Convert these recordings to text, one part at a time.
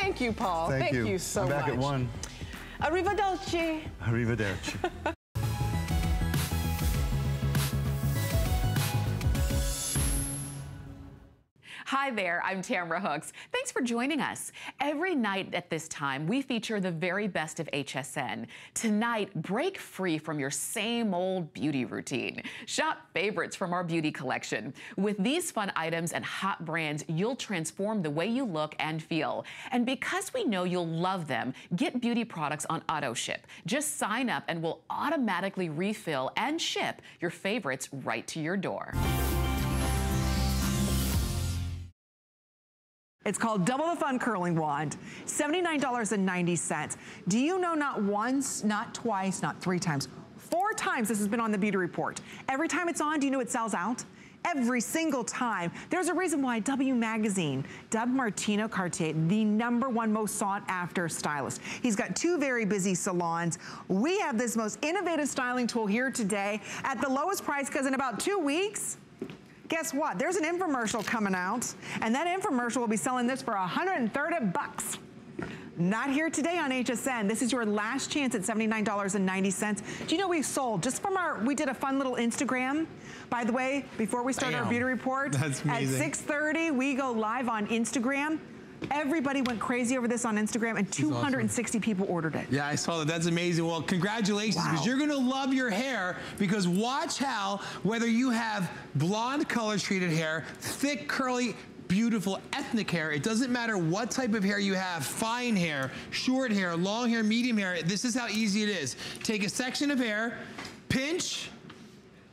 Thank you, Paul. Thank, Thank you. you so I'm back much. at one. Arrivederci. Arrivederci. Hi there, I'm Tamara Hooks. Thanks for joining us. Every night at this time, we feature the very best of HSN. Tonight, break free from your same old beauty routine. Shop favorites from our beauty collection. With these fun items and hot brands, you'll transform the way you look and feel. And because we know you'll love them, get beauty products on auto ship. Just sign up and we'll automatically refill and ship your favorites right to your door. It's called Double the Fun Curling Wand, $79.90. Do you know not once, not twice, not three times, four times this has been on the Beauty Report. Every time it's on, do you know it sells out? Every single time. There's a reason why W Magazine dubbed Martino Cartier the number one most sought after stylist. He's got two very busy salons. We have this most innovative styling tool here today at the lowest price because in about two weeks, guess what? There's an infomercial coming out, and that infomercial will be selling this for 130 bucks. Not here today on HSN. This is your last chance at $79.90. Do you know we've sold, just from our, we did a fun little Instagram. By the way, before we start our beauty report, That's at 6.30, we go live on Instagram. Everybody went crazy over this on Instagram, and 260 people ordered it. Yeah, I saw that. That's amazing. Well, congratulations, Wow. because you're gonna love your hair, because watch how, whether you have blonde color treated hair, thick, curly, beautiful ethnic hair, it doesn't matter what type of hair you have, fine hair, short hair, long hair, medium hair, this is how easy it is. Take a section of hair, pinch,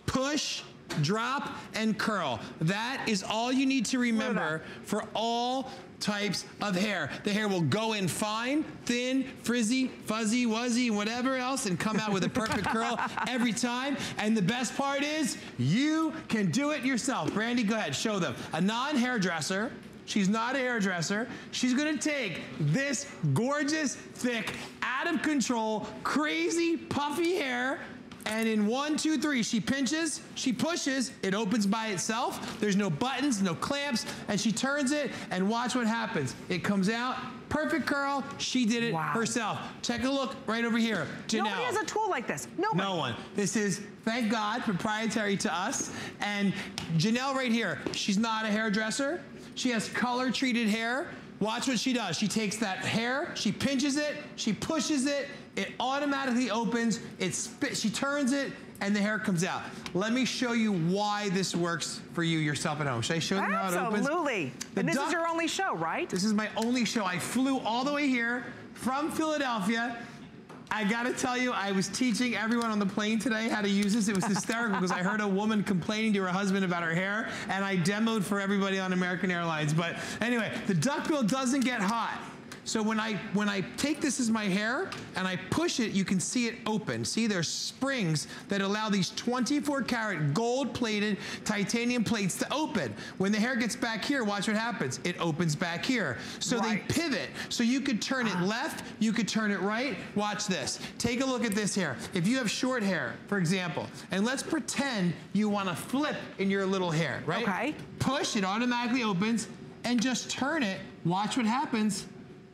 push, drop, and curl. That is all you need to remember for all types of hair. The hair will go in fine, thin, frizzy, fuzzy, wuzzy, whatever else, and come out with a perfect curl every time. And the best part is, you can do it yourself. Brandy, go ahead, show them. A non-hairdresser, She's not a hairdresser. She's gonna take this gorgeous, thick, out of control, crazy, puffy hair, and in one, two, three, she pinches, she pushes, it opens by itself. There's no buttons, no clamps, and she turns it, and watch what happens. It comes out, perfect curl, she did it Wow. herself. Take a look right over here. Janelle. Nobody has a tool like this. No one. No one. This is, thank God, proprietary to us. And Janelle right here, she's not a hairdresser. She has color treated hair. Watch what she does. She takes that hair, she pinches it, she pushes it, it automatically opens, it spit, she turns it, and the hair comes out. Let me show you why this works for you yourself at home. Should I show you how it opens? Absolutely. The And this duck- is your only show, right? this is my only show. I flew all the way here from Philadelphia. I gotta tell you, I was teaching everyone on the plane today how to use this. It was hysterical because I heard a woman complaining to her husband about her hair, and I demoed for everybody on American Airlines. But anyway, the duckbill doesn't get hot. So when I when I take this as my hair and I push it, you can see it open. See, there's springs that allow these 24 karat gold plated titanium plates to open. When the hair gets back here, watch what happens. It opens back here. So Right. they pivot. So you could turn it ah. left, you could turn it right. Watch this. Take a look at this hair. If you have short hair, for example, and let's pretend you want to flip in your little hair, right? Okay. Push, it automatically opens, and just turn it. Watch what happens.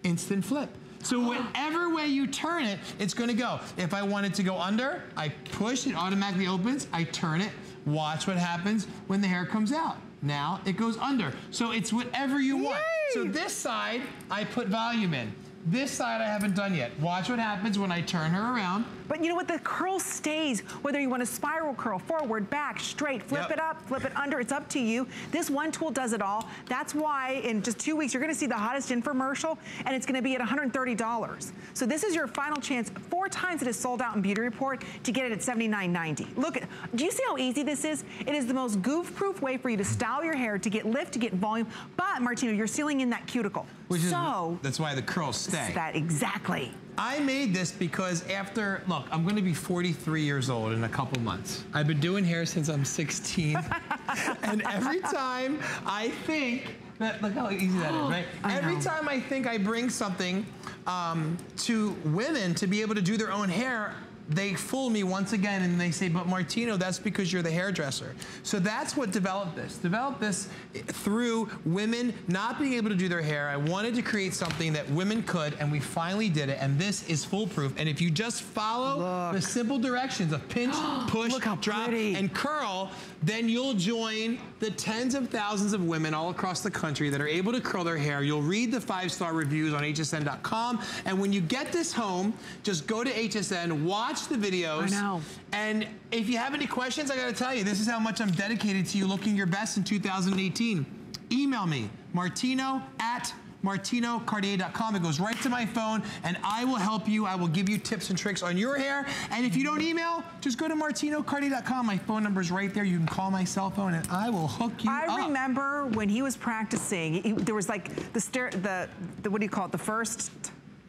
Instant flip. So ah. whatever way you turn it, it's gonna go. If I want it to go under, I push, it automatically opens, I turn it. Watch what happens when the hair comes out. Now it goes under. So it's whatever you want. So this side, I put volume in. This side I haven't done yet. Watch what happens when I turn her around. But you know what? The curl stays, whether you want a spiral curl, forward, back, straight, flip Yep. it up, flip it under, it's up to you. This one tool does it all. That's why in just two weeks, you're gonna see the hottest infomercial, and it's gonna be at $130. So this is your final chance. Four times it is sold out in Beauty Report to get it at $79.90. Look, at, do you see how easy this is? It is the most goof-proof way for you to style your hair, to get lift, to get volume. But, Martino, you're sealing in that cuticle. Which is, so, that's why the curls stay. that exactly. I made this because after, look, I'm gonna be 43 years old in a couple months. I've been doing hair since I'm 16. and every time I think, that, look how easy that is, right? I every know. time I think I bring something um, to women to be able to do their own hair, they fool me once again and they say, but Martino, that's because you're the hairdresser. So that's what developed this. Developed this through women not being able to do their hair. I wanted to create something that women could, and we finally did it. And this is foolproof. And if you just follow Look. the simple directions of pinch, push, drop, pretty. and curl, then you'll join the tens of thousands of women all across the country that are able to curl their hair. You'll read the five-star reviews on hsn.com. And when you get this home, just go to HSN, watch the videos. I know. And if you have any questions, I gotta tell you, this is how much I'm dedicated to you looking your best in 2018. Email me, martino at martinocartier.com. It goes right to my phone and I will help you. I will give you tips and tricks on your hair. And if you don't email, just go to martinocartier.com. My phone number is right there. You can call my cell phone and I will hook you I up. I remember when he was practicing, he- there was like the, stair, the, the, what do you call it, the first,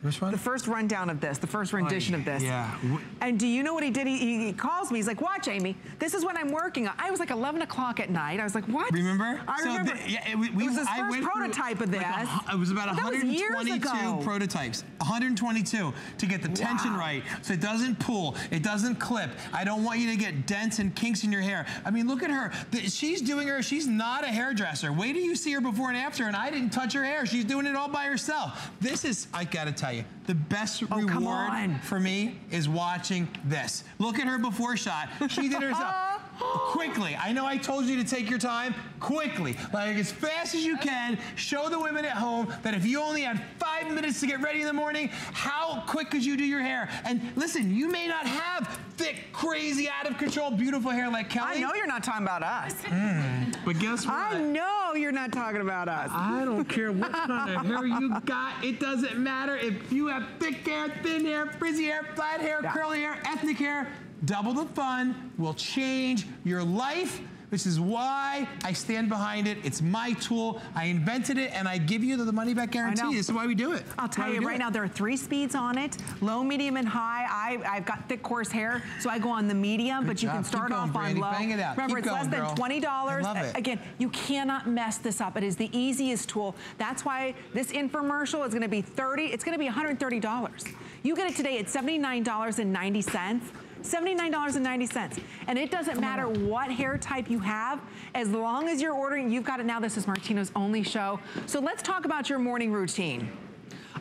Which one? the first rundown of this, the first rendition of this. yeah. And do you know what he did? He, he calls me. He's like, "Watch, Amy. This is what I'm working on." I was like 11 o'clock at night. I was like, "What?" Remember? I So remember. the- yeah, it, we, it was his I first prototype of this. like a it was about That was years 122 prototypes. 122 to get the tension Wow. right, so it doesn't pull, it doesn't clip. I don't want you to get dents and kinks in your hair. I mean, look at her. The- She's doing her. She's not a hairdresser. Wait till you see her before and after, and I didn't touch her hair. She's doing it all by herself. This is, I gotta tell you, the best Oh, reward for me is watching this. Look at her before shot. She did herself. quickly. I know I told you to take your time. Quickly. Like as fast as you can. Show the women at home that if you only had five minutes to get ready in the morning, how quick could you do your hair? And listen, you may not have thick, crazy, out of control, beautiful hair like Kelly. I know you're not talking about us. Hmm. But guess what? I know you're not talking about us. I don't care what kind of hair you got. It doesn't matter if you have thick hair, thin hair, frizzy hair, flat hair, Yeah. curly hair, ethnic hair. Double the fun will change your life. This is why I stand behind it. It's my tool. I invented it, and I give you the money back guarantee. This is why we do it. I'll tell you right it. now, there are three speeds on it, low, medium, and high. I, I've got thick, coarse hair, so I go on the medium, but you can start going, off Brandy. on low. Bang it out. Remember, Keep it's less going, than girl. $20. I love it. Again, you cannot mess this up. It is the easiest tool. That's why this infomercial is gonna be 30, it's gonna be $130. You get it today at $79.90. $79.90. And it doesn't matter what hair type you have, as long as you're ordering, you've got it now. This is Martino's only show. So let's talk about your morning routine.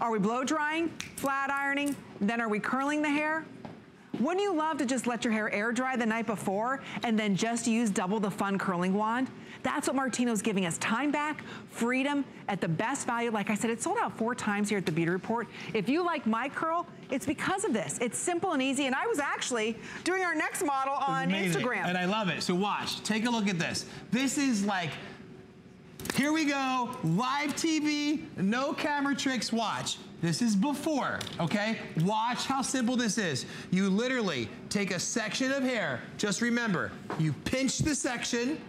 Are we blow drying, flat ironing, then are we curling the hair? Wouldn't you love to just let your hair air dry the night before and then just use double the fun curling wand? That's what Martino's giving us. Time back, freedom at the best value. Like I said, it sold out four times here at the Beauty Report. If you like my curl, it's because of this. It's simple and easy. And I was actually doing our next model on Amazing. Instagram. And I love it. So watch, take a look at this. This is like, here we go, live TV, no camera tricks, watch. This is before, okay? Watch how simple this is. You literally take a section of hair. Just remember, you pinch the section,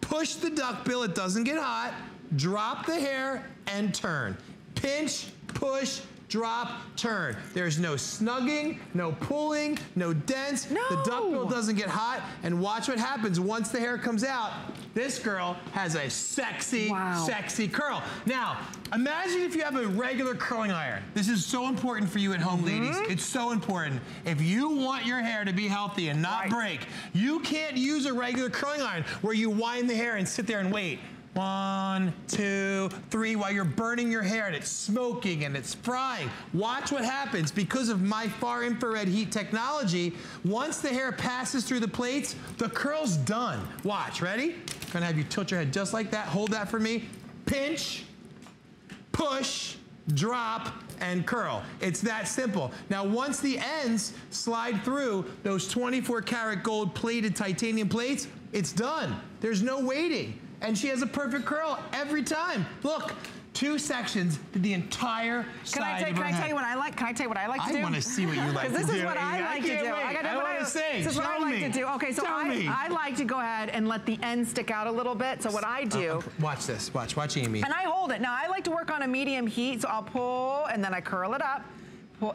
push the duck bill, it doesn't get hot, drop the hair, and turn. Pinch, push, drop, turn. There's no snugging, no pulling, no dents. The duck bill doesn't get hot. And watch what happens once the hair comes out. This girl has a sexy, Wow. sexy curl. Now, imagine if you have a regular curling iron. This is so important for you at home, ladies. Mm-hmm. It's so important. If you want your hair to be healthy and not Right. break, you can't use a regular curling iron where you wind the hair and sit there and wait. One, two, three, while you're burning your hair and it's smoking and it's frying. Watch what happens because of my far infrared heat technology. Once the hair passes through the plates, the curl's done. Watch, ready? Gonna have you tilt your head just like that. Hold that for me. Pinch, push, drop, and curl. It's that simple. Now, once the ends slide through those 24 karat gold plated titanium plates, it's done. There's no waiting. And she has a perfect curl every time. Look, two sections did the entire Can side I, tell, of can her I tell you what I like? Can I tell you what I like to I do? I wanna see what you like to do. Because this is what I I like to do. wait. I, gotta- I what wanna see. This is what I like me. to do. Okay, so I. I like to go ahead and let the end stick out a little bit. So what I do, uh, uh, Watch this. Watch. Watch Amy. and I hold it. Now I like to work on a medium heat, so I'll pull and then I curl it up.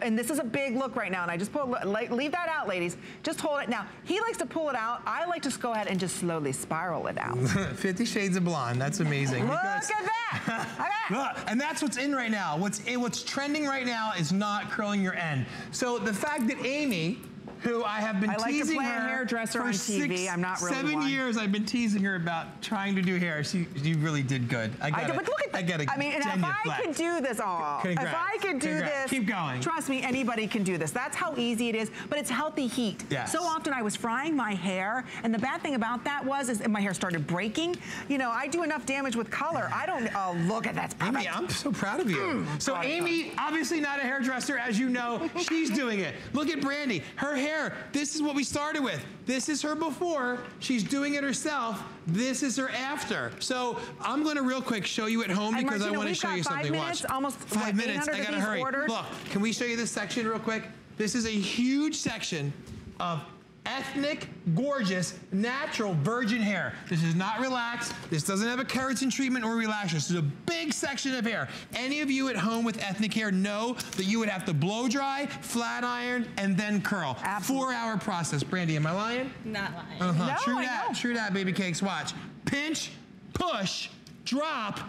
And this is a big look right now, and I just pull, like, leave that out, ladies. Just hold it. Now, he likes to pull it out. I like to just go ahead and just slowly spiral it out. Fifty Shades of Blonde. That's amazing. Look at that. Look, and that's what's in right now. What's eh, what's trending right now is not curling your end. So the fact that Amy who I have been I like to teasing play a her hairdresser for on TV. six, I'm not really seven one. years. I've been teasing her about trying to do hair. She, you really did good. I got I it. but look at I got it. I mean, if I could do this, oh, Congrats. if I could do Congrats. this, Keep going. Trust me, anybody can do this. That's how easy it is, but it's healthy heat. Yes. So often I was frying my hair, and the bad thing about that was, is my hair started breaking. You know, I do enough damage with color. I don't. Oh, look at that. Amy, I'm so proud of you. Mm. so Amy, obviously not a hairdresser, as you know, she's doing it. Look at Brandy, her hair. This is what we started with. This is her before. She's doing it herself. This is her after. So I'm going to real quick show you at home And because I want to show you something. minutes, Watch. almost, five what, minutes. I gotta hurry. ordered? Look, can we show you this section real quick? This is a huge section of ethnic, gorgeous, natural virgin hair. This is not relaxed. This doesn't have a keratin treatment or relaxer. This is a big section of hair. Any of you at home with ethnic hair know that you would have to blow dry, flat iron, and then curl. Absolutely. Four hour process. Brandy, am I lying? Not lying. Uh-huh. No, True I that. know. True that, baby cakes. Watch. Pinch, push, drop.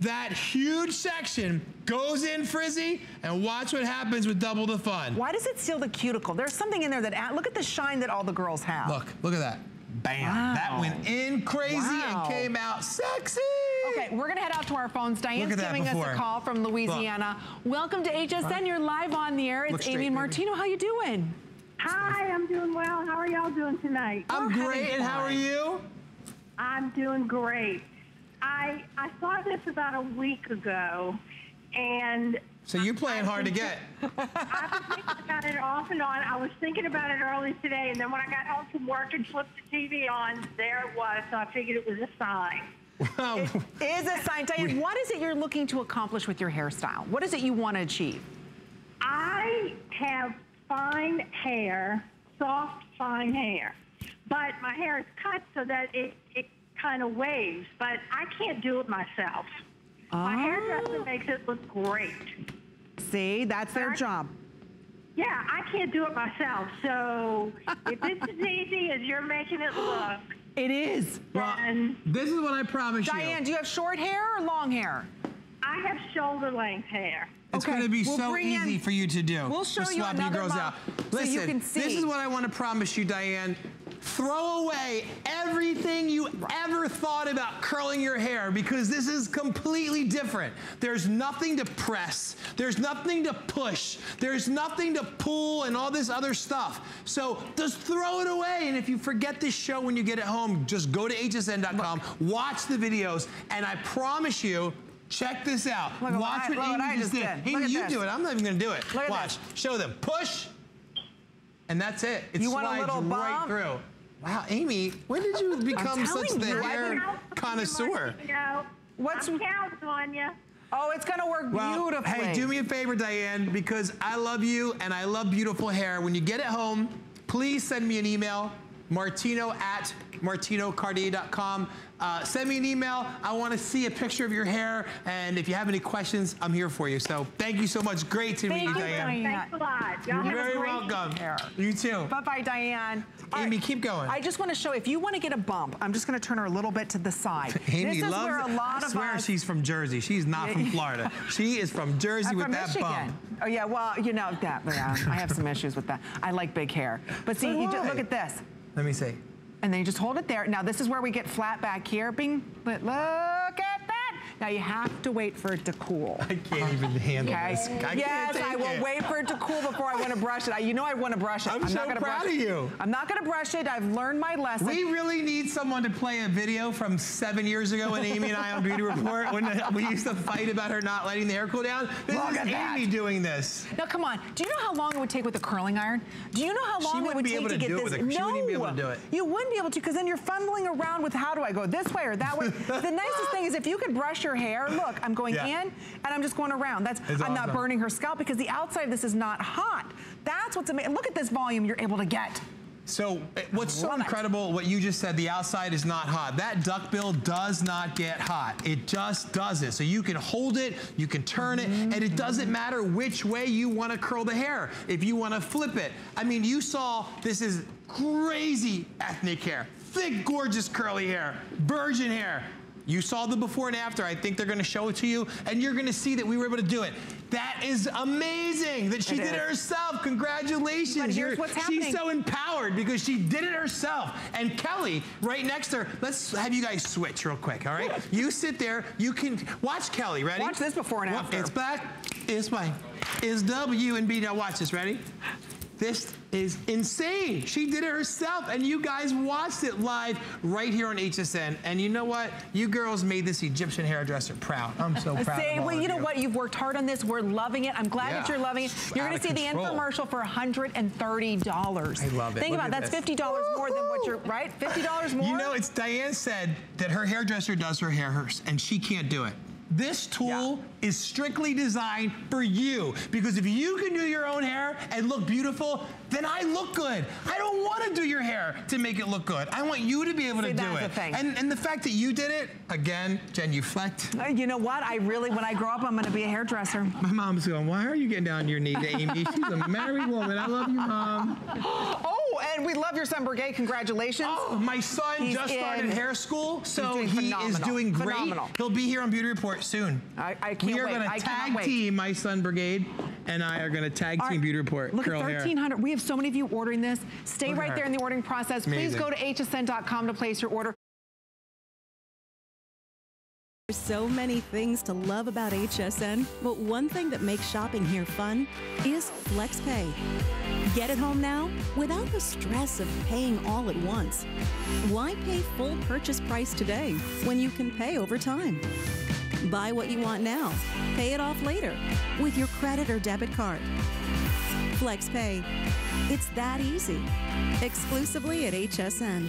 That huge section goes in frizzy, and watch what happens with double the fun. Why does it seal the cuticle? There's something in there that, add- look at the shine that all the girls have. Look, look at that. Bam. Wow. That went in crazy Wow. and came out sexy. Okay, we're gonna head out to our phones. Diane's at that giving us a call from Louisiana. Welcome to HSN. You're live on the air. Look It's straight, Amy and. Martino. How you doing? Hi, I'm doing well. How are y'all doing tonight? I'm We're great, and how are you? I'm doing great. I I saw this about a week ago, and So you're playing hard to get. I've been thinking about it off and on. I was thinking about it early today, and then when I got home from work and flipped the TV on, there it was. So I figured it was a sign. Wow. Is a sign. Diane, what is it you're looking to accomplish with your hairstyle? What is it you want to achieve? I have fine hair, soft, fine hair, but my hair is cut so that it it kind of waves. But I can't do it myself. My hairdresser oh. makes it look great. See, that's their Right. job. Yeah, I can't do it myself. So if it's as easy as you're making it look, It is. Well, then this is what I promise Diane, you. Diane, do you have short hair or long hair? I have shoulder length hair. It's Okay, going to be we'll so easy in- for you to do. We'll show to you swap another girls mom- out. so Listen, you can this is what I want to promise you, Diane. Throw away everything you ever thought about curling your hair because this is completely different. There's nothing to press. There's nothing to push. There's nothing to pull and all this other stuff. So just throw it away. And if you forget this show when you get it home, just go to hsn.com, watch the videos, and I promise you, check this out. Look at what watch I- what, Amy I just did. Amy, you this. do it. I'm not even gonna do it. Watch. this. Show them. Push. And that's it. It You want a slides little right through. Wow, Amy, when did you become such telling the you, hair connoisseur? You know, What's- I'm counting on you. Oh, it's gonna work Well, beautifully. hey, do me a favor, Diane, because I love you and I love beautiful hair. When you get it home, please send me an email, martino at martinocartier.com. Uh, send me an email. I want to see a picture of your hair, and if you have any questions, I'm here for you. So thank you so much. Great to Thank meet you, you, Diane. Diane. Thanks a lot. Y'all You're have very welcome. hair. You too. Bye-bye, Diane. All Amy, keep going. I just want to show, if you want to get a bump, I'm just going to turn her a little bit to the side. Amy this is loves where a it. lot I of swear us... she's from Jersey. She's not from Florida. she is from Jersey I'm with from that Michigan. bump. Oh yeah, well, you know that. Yeah, I have some issues with that. I like big hair, but see, So you do just, look at this, Let me see. and then you just hold it there. Now this is where we get flat back here. Bing, but look at. Now you have to wait for it to cool. I can't even handle Okay. this. I yes, I will it. wait for it to cool before I want to brush it. I, you know I want to brush it. I'm not so gonna proud brush of it. you. I'm not going to brush it. I've learned my lesson. We really need someone to play a video from seven years ago when Amy and I on Beauty Report when uh, we used to fight about her not letting the hair cool down. This Look is at that. Amy doing this. Now come on. Do you know how long it would take with a curling iron? Do you know how long it wouldn't be take able to to get this? a- no, wouldn't be able to do it. You wouldn't be able to because then you're fumbling around with how do I go this way or that way. the nicest thing is if you could brush your hair. Look, I'm going Yeah. in and I'm just going around. That's It's I'm not burning her scalp because the outside of this is not hot. That's what's amazing. Look at this volume you're able to get. So eh, what's so incredible, what you just said, the outside is not hot. That duckbill does not get hot. It just doesn't. So you can hold it, you can turn it, and it doesn't matter which way you want to curl the hair. If you want to flip it. I mean, you saw this is crazy ethnic hair. Thick, gorgeous curly hair, virgin hair. You saw the before and after. I think they're gonna show it to you, and you're gonna see that we were able to do it. That is amazing that she It did it herself. Congratulations. But here's what's She's so empowered because she did it herself. And Kelly, right next to her, let's have you guys switch real quick, all right? You sit there, you can, watch Kelly, ready? Watch this before and after. It's black, it's white, it's W and B. Now watch this, ready? This is insane. She did it herself, and you guys watched it live right here on HSN. And you know what? You girls made this Egyptian hairdresser proud. I'm so proud. Say, well, you know what? You've worked hard on this. We're loving it. I'm glad that you're loving it. You're going to see the infomercial for $130. I love it. Think Look about it. That's $50 more than what you're, right? $50 more? You know, it's Diane said that her hairdresser does her hair hers, and she can't do it. This tool is strictly designed for you because if you can do your own hair and look beautiful, then I look good. I don't want to do your hair to make it look good. I want you to be able See, to do that's it. the thing. And, and the fact that you did it, again, genuflect. Uh, You know what? I really, when I grow up, I'm going to be a hairdresser. My mom's going, why are you getting down on your knee, Amy? She's a married woman. I love you, mom. Oh, and we love your son, Brigade. Congratulations. Oh, my son He's just started hair school, so he is doing great. Phenomenal. He'll be here on Beauty Report soon. I- I can't we are gonna tag team my son Brigade, and I are gonna tag Our- team Beauty Report. Look curl at hair. We have so many of you ordering this. Stay Look right there in the ordering process. Please go to hsn.com to place your order. There's so many things to love about HSN, but one thing that makes shopping here fun is FlexPay. Get it home now without the stress of paying all at once. Why pay full purchase price today when you can pay over time? Buy what you want now, pay it off later with your credit or debit card. FlexPay. It's that easy. Exclusively at HSN.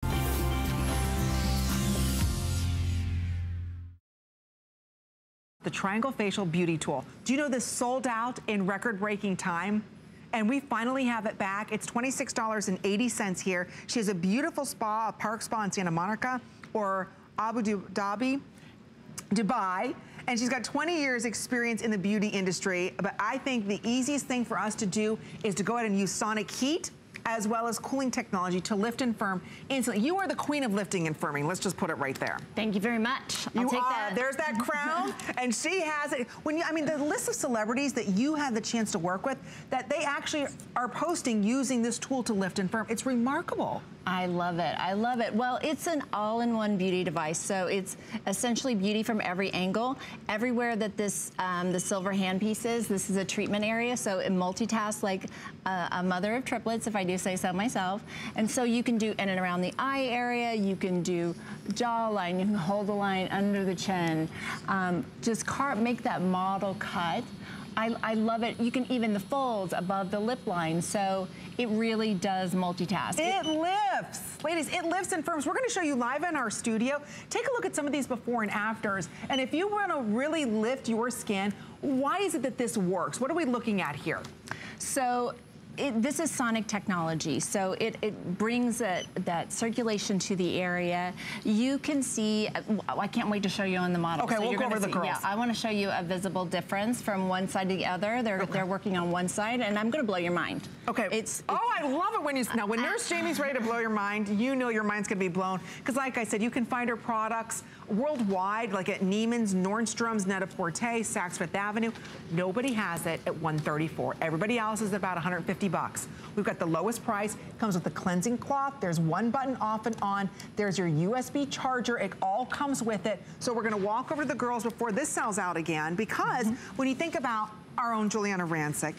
The Triangle Facial Beauty Tool. Do you know this sold out in record-breaking time? And we finally have it back. It's $26.80 here. She has a beautiful spa, a park spa in Santa Monica or Abu Dhabi, Dubai. And she's got 20 years experience in the beauty industry. But I think the easiest thing for us to do is to go ahead and use sonic heat as well as cooling technology to lift and firm instantly. You are the queen of lifting and firming. Let's just put it right there. Thank you very much. I'll You take are. that. There's that crown, and she has it. When you, I mean, the list of celebrities that you had the chance to work with, that they actually are posting using this tool to lift and firm. It's remarkable. I love it. I love it. Well, it's an all-in-one beauty device, so it's essentially beauty from every angle. Everywhere that this um, the silver handpiece is, this is a treatment area, so it multitasks like a, a mother of triplets, if I do say so myself. And so you can do in and around the eye area. You can do jawline. You can hold the line under the chin. Um, just make that model cut. I, I love it. You can even the folds above the lip line, so it really does multitask. It lifts. Ladies, it lifts and firms. We're going to show you live in our studio. Take a look at some of these before and afters. And if you want to really lift your skin, why is it that this works? What are we looking at here? So it, this is sonic technology, so it, it brings that, that circulation to the area. You can see, uh, I can't wait to show you on the model. Okay, so we'll go over the see- Yeah. I want to show you a visible difference from one side to the other. They're, they're working on one side, and I'm going to blow your mind. Okay. It's, oh, I love it when you now when Nurse Jamie's ready to blow your mind, you know your mind's gonna be blown. Because like I said, you can find her products worldwide, like at Neiman's, Nordstrom's, Net-a-Porter, Saks Fifth Avenue. Nobody has it at 134. Everybody else is about 150 bucks. We've got the lowest price. Comes with the cleansing cloth. There's one button off and on. There's your USB charger. It all comes with it. So we're gonna walk over to the girls before this sells out again because mm-hmm. when you think about our own Giuliana Rancic,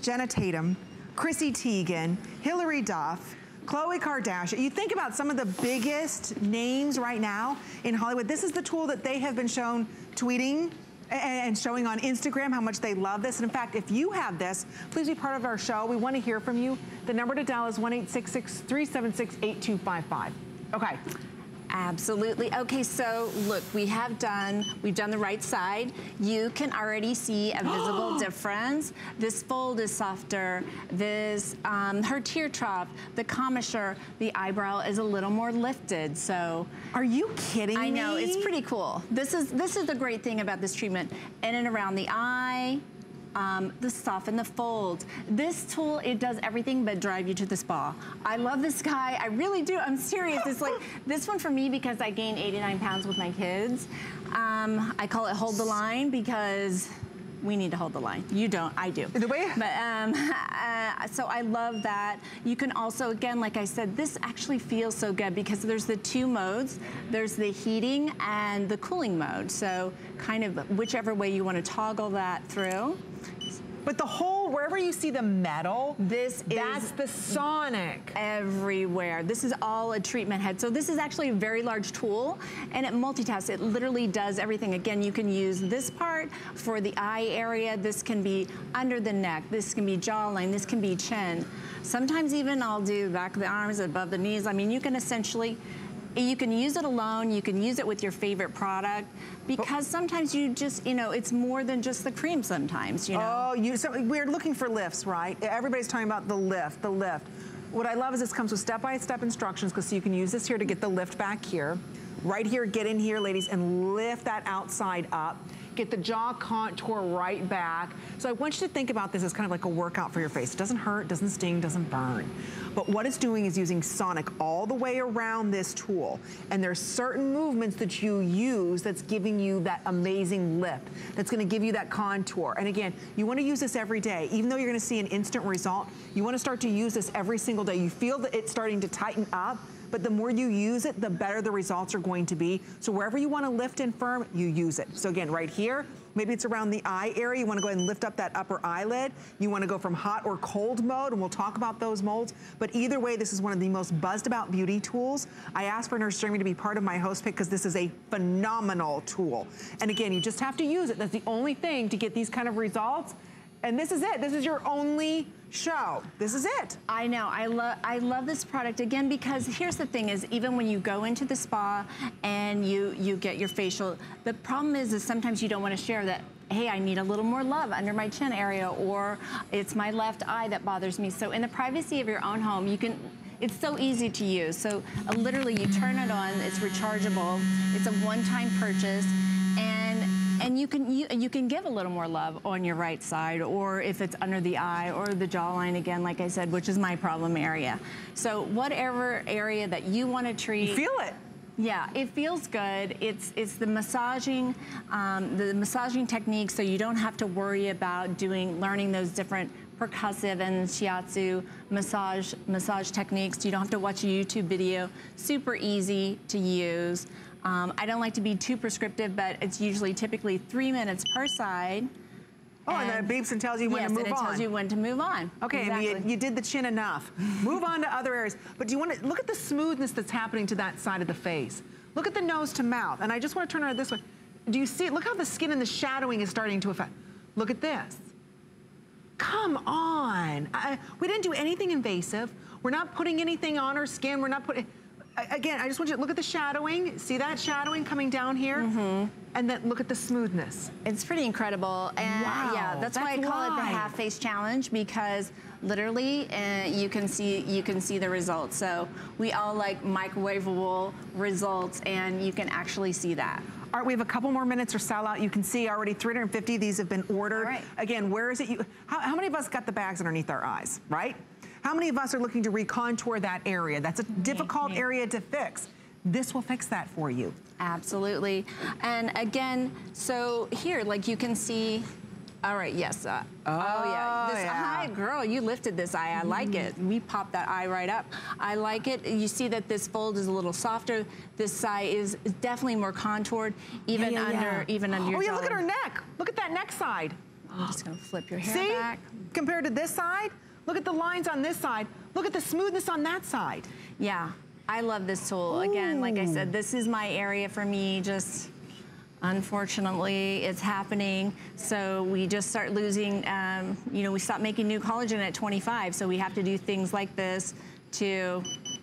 Jenna Tatum, Chrissy Teigen, Hilary Duff, Khloe Kardashian. You think about some of the biggest names right now in Hollywood. This is the tool that they have been shown tweeting and showing on Instagram how much they love this. And in fact, if you have this, please be part of our show. We want to hear from you. The number to dial is 1 376 8255. Okay. Absolutely. Okay, so look, we have done, we've done the right side. You can already see a visible difference. This fold is softer. This, um, her tear trough, the commissure, the eyebrow is a little more lifted. So Are you kidding I know, it's pretty cool. This is, this is the great thing about this treatment. In and around the eye, um, the soften the fold. This tool, it does everything but drive you to the spa. I love this guy, I really do, I'm serious. It's like, this one for me because I gained 89 pounds with my kids. Um, I call it hold the line because we need to hold the line. You don't, I do. Do we? But um, uh, so I love that. You can also, again, like I said, this actually feels so good because there's the two modes. There's the heating and the cooling mode. So kind of whichever way you want to toggle that through. But the whole, wherever you see the metal, This that's is the sonic. everywhere. This is all a treatment head. So this is actually a very large tool and it multitasks. It literally does everything. Again, you can use this part for the eye area. This can be under the neck. This can be jawline. This can be chin. Sometimes even I'll do back of the arms, above the knees. I mean, you can essentially you can use it alone, you can use it with your favorite product, because sometimes you just, you know, it's more than just the cream sometimes, you know. Oh, you, so we're looking for lifts, right? Everybody's talking about the lift, the lift. What I love is this comes with step-by-step instructions because you can use this here to get the lift back here. Right here, get in here, ladies, and lift that outside up. Get the jaw contour right back. So I want you to think about this as kind of like a workout for your face. It doesn't hurt, doesn't sting, doesn't burn. But what it's doing is using Sonic all the way around this tool. And there's certain movements that you use that's giving you that amazing lift, that's gonna give you that contour. And again, you wanna use this every day. Even though you're gonna see an instant result, you wanna start to use this every single day. You feel that it's starting to tighten up, but the more you use it, the better the results are going to be. So wherever you wanna lift and firm, you use it. So again, right here, maybe it's around the eye area. You wanna go ahead and lift up that upper eyelid. You wanna go from hot or cold mode, and we'll talk about those molds. But either way, this is one of the most buzzed about beauty tools. I asked for Nurse Jamie to be part of my host pick because this is a phenomenal tool. And again, you just have to use it. That's the only thing to get these kind of results. And this is it. This is your only show. This is it. I know. I love I love this product again because here's the thing is even when you go into the spa and you you get your facial, the problem is is sometimes you don't want to share that hey, I need a little more love under my chin area or it's my left eye that bothers me. So in the privacy of your own home, you can it's so easy to use. So uh, literally you turn it on, it's rechargeable. It's a one-time purchase and and you can you, you can give a little more love on your right side or if it's under the eye or the jawline again like I said which is my problem area. So whatever area that you want to treat Feel it. yeah, it feels good. It's it's the massaging, um, the massaging technique, so you don't have to worry about doing learning those different percussive and shiatsu massage massage techniques. You don't have to watch a YouTube video. Super easy to use. Um, I don't like to be too prescriptive, but it's usually typically three minutes per side. Oh, and, then it beeps and tells you when yes, to move on. and it on. tells you when to move on. Okay, exactly. and you, you did the chin enough. Move on to other areas. But do you want to look at the smoothness that's happening to that side of the face? Look at the nose to mouth. And I just want to turn around this way. Do you see? Look how the skin and the shadowing is starting to affect. Look at this. Come on. I, we didn't do anything invasive. We're not putting anything on our skin. We're not putting. Again, I just want you to look at the shadowing. See that shadowing coming down here? Mm-hmm. And then look at the smoothness. It's pretty incredible. And Wow, yeah, that's, why I that's call it the half face challenge because literally uh, you can see you can see the results. So we all like microwavable results and you can actually see that. All right, we have a couple more minutes or sell out. You can see already 350 of these have been ordered. Right. Again, where is it? You, how, how many of us got the bags underneath our eyes, right? How many of us are looking to recontour that area? That's a difficult me. area to fix. This will fix that for you. Absolutely. And again, so here, like you can see. All right, yes. Uh, oh, yeah. Oh, This, yeah. Hi, girl, you lifted this eye. I like it. We popped that eye right up. I like it. You see that this fold is a little softer. This side is definitely more contoured, even Yeah, yeah, under yeah. even under your Oh, yeah, look at her neck. Look at that neck side. I'm just gonna flip your hair See? back. Compared to this side, look at the lines on this side. Look at the smoothness on that side. Yeah, I love this tool. Again, like I said, this is my area for me. Just unfortunately, it's happening. So we just start losing. Um, you know, we stop making new collagen at 25. So we have to do things like this to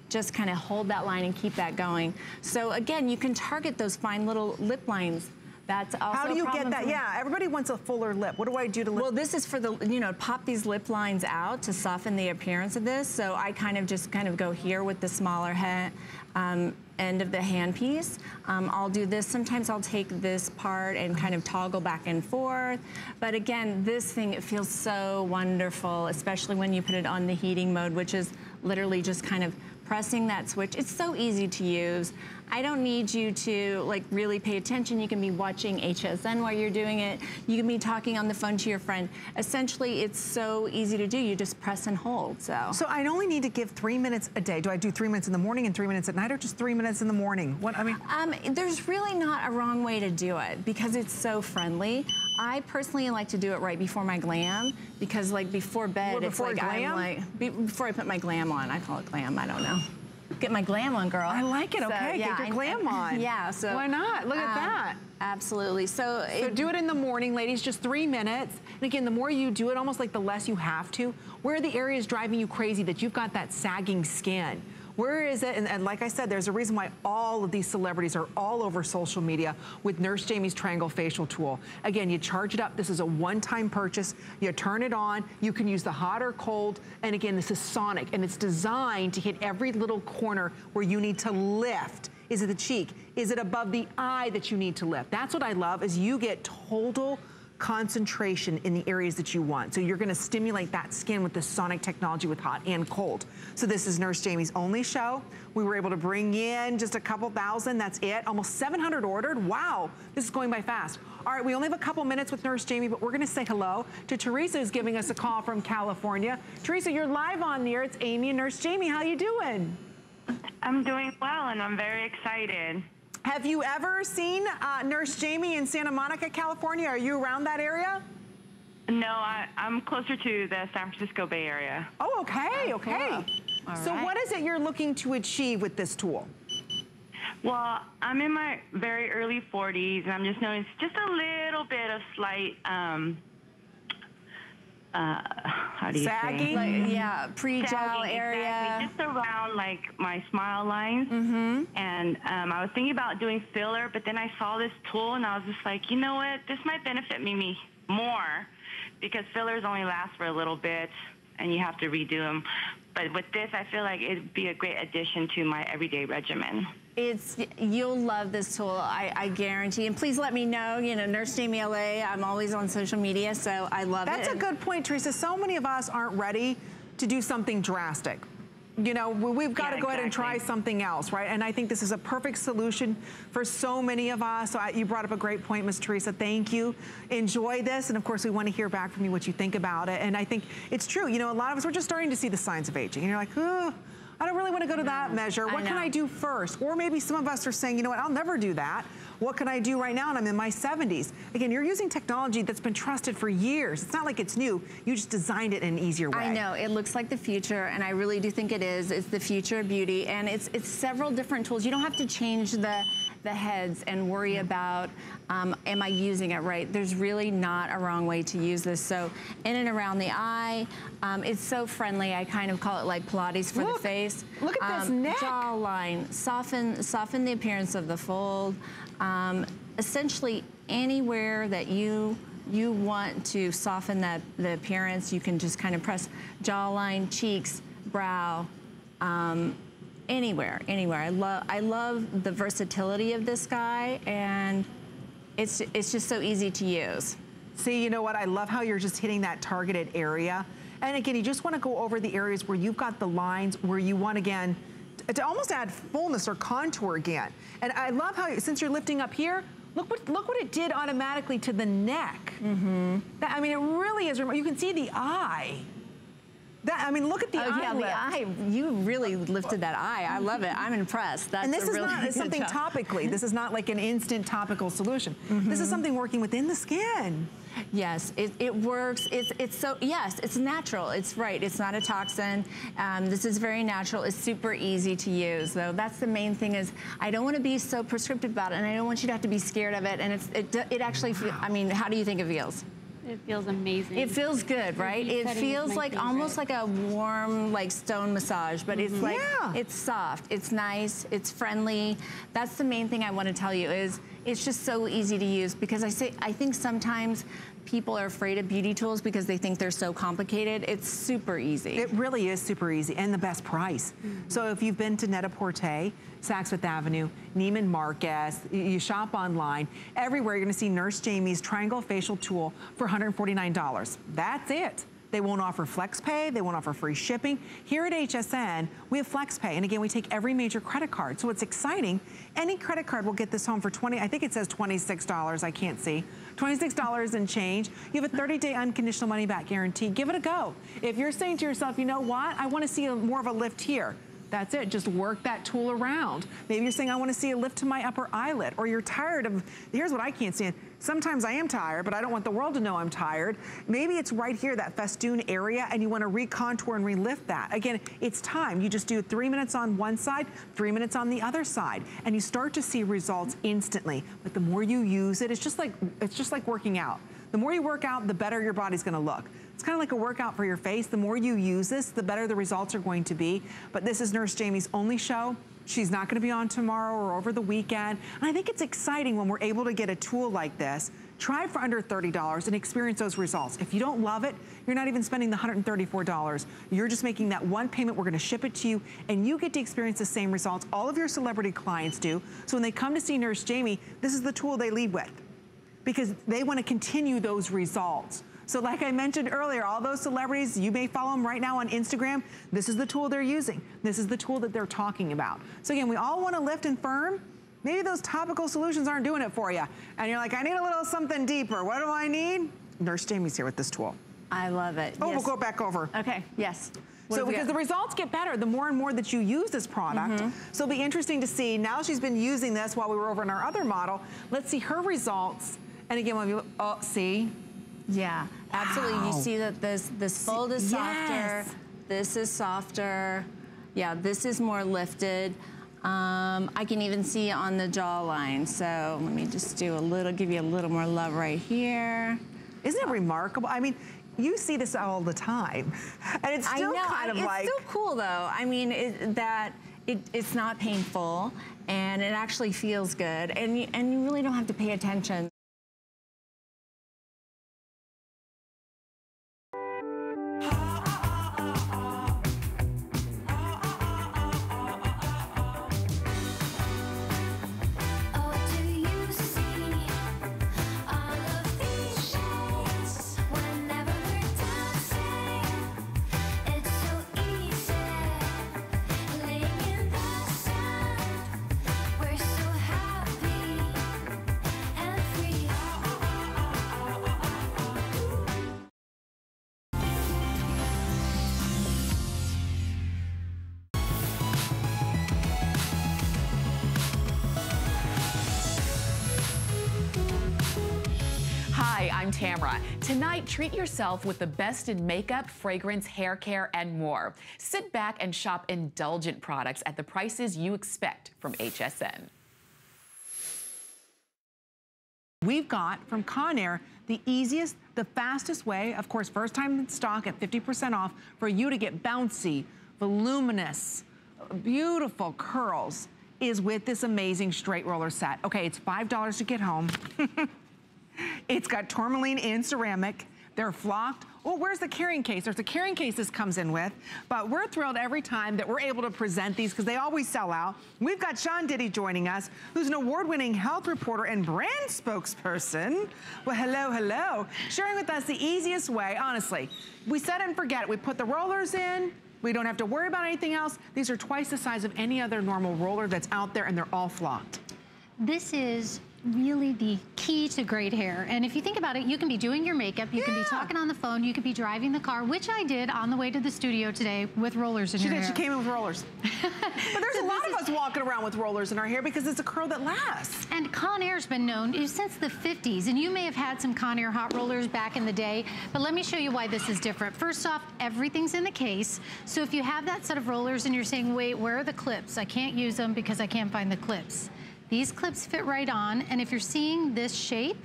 just kind of hold that line and keep that going. So again, you can target those fine little lip lines. That's also How do you get that? Yeah, everybody wants a fuller lip. What do I do to lip? well, this is for the, you know, pop these lip lines out to soften the appearance of this. So I kind of just kind of go here with the smaller head, um, end of the handpiece. Um, I'll do this. Sometimes I'll take this part and kind of toggle back and forth. But again, this thing, it feels so wonderful, especially when you put it on the heating mode, which is literally just kind of pressing that switch. It's so easy to use. I don't need you to like really pay attention. You can be watching HSN while you're doing it. You can be talking on the phone to your friend. Essentially, it's so easy to do. You just press and hold. So. so I only need to give three minutes a day. Do I do three minutes in the morning and three minutes at night, or just three minutes in the morning? What I mean, Um, there's really not a wrong way to do it because it's so friendly. I personally like to do it right before my glam because like before bed, What, it's before like glam? I'm like be- before I put my glam on. I call it glam. I don't know. Get my glam on, girl. I like it, So, okay, get your I- glam on. Yeah. So Why not? Look at um, that. Absolutely. So, So it- do it in the morning, ladies, just three minutes. And again, the more you do it, almost like the less you have to. Where are the areas driving you crazy that you've got that sagging skin? Where is it? And, and like I said, there's a reason why all of these celebrities are all over social media with Nurse Jamie's Triangle Facial Tool. Again, you charge it up. This is a one-time purchase. You turn it on. You can use the hot or cold. And again, this is sonic, and it's designed to hit every little corner where you need to lift. Is it the cheek? Is it above the eye that you need to lift? That's what I love is you get total concentration in the areas that you want. So you're gonna stimulate that skin with the sonic technology with hot and cold. So this is Nurse Jamie's only show. We were able to bring in just a couple thousand, that's it. Almost 700 ordered, wow, this is going by fast. All right, we only have a couple minutes with Nurse Jamie, but we're gonna say hello to Teresa who's giving us a call from California. Teresa, you're live on the air. It's Amy and Nurse Jamie, how you doing? I'm doing well and I'm very excited. Have you ever seen uh, Nurse Jamie in Santa Monica, California? Are you around that area? No, I, I'm closer to the San Francisco Bay Area. Oh, okay, okay. All so right. what is it you're looking to achieve with this tool? Well, I'm in my very early 40s and I'm just noticing just a little bit of slight, um, uh, how do you Sagging? say? like, yeah, pre-gel area. Exactly, just around like my smile lines. Mm-hmm. And um, I was thinking about doing filler, but then I saw this tool and I was just like, you know what? This might benefit me, me more because fillers only last for a little bit and you have to redo them. But with this, I feel like it'd be a great addition to my everyday regimen. It's you'll love this tool, I, I guarantee. And please let me know. You know, Nurse Jamie LA. I'm always on social media, so I love That's it. a good point, Teresa. So many of us aren't ready to do something drastic. You know, we- we've got Yeah, to go ahead and try something else, right? And I think this is a perfect solution for so many of us. So I, you brought up a great point, Miss Teresa. Thank you. Enjoy this. And of course, we want to hear back from you what you think about it. And I think it's true. You know, a lot of us, we're just starting to see the signs of aging. And you're like, oh, I don't really want to go to that measure. I What can. I do first? Or maybe some of us are saying, you know what, I'll never do that. What can I do right now? And I'm in my 70s. Again, you're using technology that's been trusted for years. It's not like it's new. You just designed it in an easier way. I know it looks like the future, and I really do think it is. It's the future of beauty, and it's it's several different tools. You don't have to change the the heads and worry about um, am I using it right. There's really not a wrong way to use this. So in and around the eye, um, it's so friendly. I kind of call it like Pilates for Look. the face. Look at this Um, neck. Jawline, soften soften the appearance of the fold. Um, essentially anywhere that you you want to soften that the appearance, you can just kind of press jawline, cheeks, brow, um, anywhere, anywhere. I love I love the versatility of this guy, and it's it's just so easy to use. See, you know what? I love how you're just hitting that targeted area. And again, you just want to go over the areas where you've got the lines where you want, again, to almost add fullness or contour again. And I love how, since you're lifting up here, look what look what it did automatically to the neck. Mm-hmm. That, I mean, it really is. You can see the eye. That I mean, look at the oh eye. yeah, lift. the eye. You really lifted that eye. I love it. I'm impressed. That's And this is really not something job. topically. This is not like an instant topical solution. This is something working within the skin. Yes, it, it works. It's it's so yes, it's natural. It's right. It's not a toxin. Um, this is very natural. It's super easy to use, though. That's the main thing. Is I don't want to be so prescriptive about it, and I don't want you to have to be scared of it. And it's it it actually. Feel, I mean, how do you think it feels? It feels amazing. It feels good, right? It feels my like almost like a warm, like stone massage, but it's mm-hmm. like Yeah. it's soft, it's nice, it's friendly. That's the main thing I want to tell you is it's just so easy to use because I say I think sometimes people are afraid of beauty tools because they think they're so complicated. It's super easy. It really is super easy and the best price. So if you've been to Net-a-Porter, Saks Fifth Avenue, Neiman Marcus, you- you shop online, everywhere you're gonna see Nurse Jamie's Triangle Facial Tool for $149. That's it. They won't offer flex pay, they won't offer free shipping. Here at HSN, we have flex pay, and again, we take every major credit card. So it's exciting. Any credit card will get this home for 20, I think it says $26, I can't see. $26 and change. You have a 30-day unconditional money back guarantee. Give it a go. If you're saying to yourself, you know what, I wanna see a, more of a lift here, that's it, just work that tool around. Maybe you're saying, I wanna see a lift to my upper eyelid, or you're tired of, here's what I can't stand. Sometimes I am tired, but I don't want the world to know I'm tired. Maybe it's right here, that festoon area, and you wanna recontour and relift that. Again, it's time. You just do three minutes on one side, three minutes on the other side, and you start to see results instantly. But the more you use it, it's just like, it's just like working out. The more you work out, the better your body's gonna look. It's kind of like a workout for your face. The more you use this, the better the results are going to be. But this is Nurse Jamie's only show. She's not gonna be on tomorrow or over the weekend. And I think it's exciting when we're able to get a tool like this, try for under $30 and experience those results. If you don't love it, you're not even spending the $134. You're just making that one payment. We're gonna ship it to you and you get to experience the same results all of your celebrity clients do. So when they come to see Nurse Jamie, this is the tool they lead with because they want to continue those results. So like I mentioned earlier, all those celebrities, you may follow them right now on Instagram. This is the tool they're using. This is the tool that they're talking about. So again, we all want to lift and firm. Maybe those topical solutions aren't doing it for you. And you're like, I need a little something deeper. What do I need? Nurse Jamie's here with this tool. I love it. Oh, yes. we'll go back over. Okay, yes. What So because the results get better the more and more that you use this product. Mm-hmm. So it'll be interesting to see. Now she's been using this while we were over in our other model. Let's see her results. And again, when you, oh, see, Yeah, absolutely. Wow. You see that this this fold is softer. yes. This is softer. Yeah, this is more lifted. Um, I can even see on the jawline. So let me just do a little, give you a little more love right here. Isn't it remarkable? I mean, you see this all the time. And it's still I know. kind of it's like, still cool though. I mean, it, that it, it's not painful and it actually feels good, and you, and you really don't have to pay attention. Treat yourself with the best in makeup, fragrance, hair care, and more. Sit back and shop indulgent products at the prices you expect from HSN. we've got from Conair the easiest, the fastest way, of course, first time in stock at 50% off for you to get bouncy, voluminous, beautiful curls is with this amazing straight roller set. Okay, it's $5 to get home. It's got tourmaline and ceramic. They're flocked. Oh, where's the carrying case? There's a carrying case this comes in with. But we're thrilled every time that we're able to present these because they always sell out. We've got Sean Diddy joining us, who's an award-winning health reporter and brand spokesperson. Well, hello, hello. Sharing with us the easiest way, honestly. We set and forget. We put the rollers in. We don't have to worry about anything else. These are twice the size of any other normal roller that's out there and they're all flocked. This is really the key to great hair. And if you think about it, you can be doing your makeup, you can be talking on the phone, you could be driving the car, which I did on the way to the studio today with rollers in She your did. hair. She came in with rollers. but there's a lot of us walking around with rollers in our hair because it's a curl that lasts. And Conair's been known since the 50s, and you may have had some Conair hot rollers back in the day, but let me show you why this is different. First off, everything's in the case, so if you have that set of rollers and you're saying, wait, where are the clips? I can't use them because I can't find the clips. These clips fit right on, and if you're seeing this shape,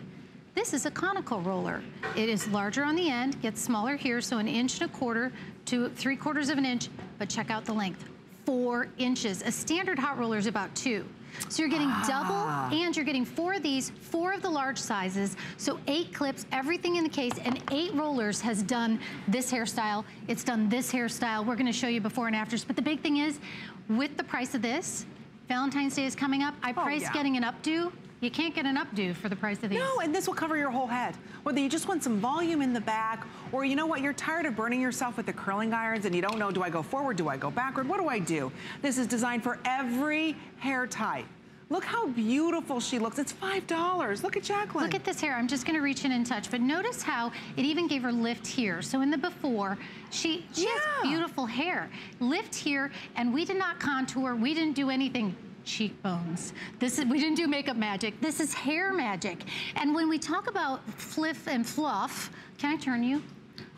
This is a conical roller. It is larger on the end, gets smaller here, so an inch and a quarter to three quarters of an inch, but check out the length, four inches. A standard hot roller is about two. So you're getting Ah. double and you're getting four of these, four of the large sizes. So eight clips, everything in the case, and eight rollers has done this hairstyle. It's done this hairstyle. We're gonna show you before and afters. But the big thing is, with the price of this, Valentine's Day is coming up. I priced Oh, yeah. getting an updo. You can't get an updo for the price of these. No, and this will cover your whole head. Whether you just want some volume in the back, or you know what, you're tired of burning yourself with the curling irons and you don't know, do I go forward, do I go backward, what do I do? This is designed for every hair type. Look how beautiful she looks. It's $5. Look at Jacqueline. Look at this hair. I'm just gonna reach in and touch, but notice how it even gave her lift here. So in the before, she, she Yeah. has beautiful hair. Lift here, and we did not contour, we didn't do anything cheekbones. This is, we didn't do makeup magic. This is hair magic. And when we talk about fliff and fluff, can I turn you?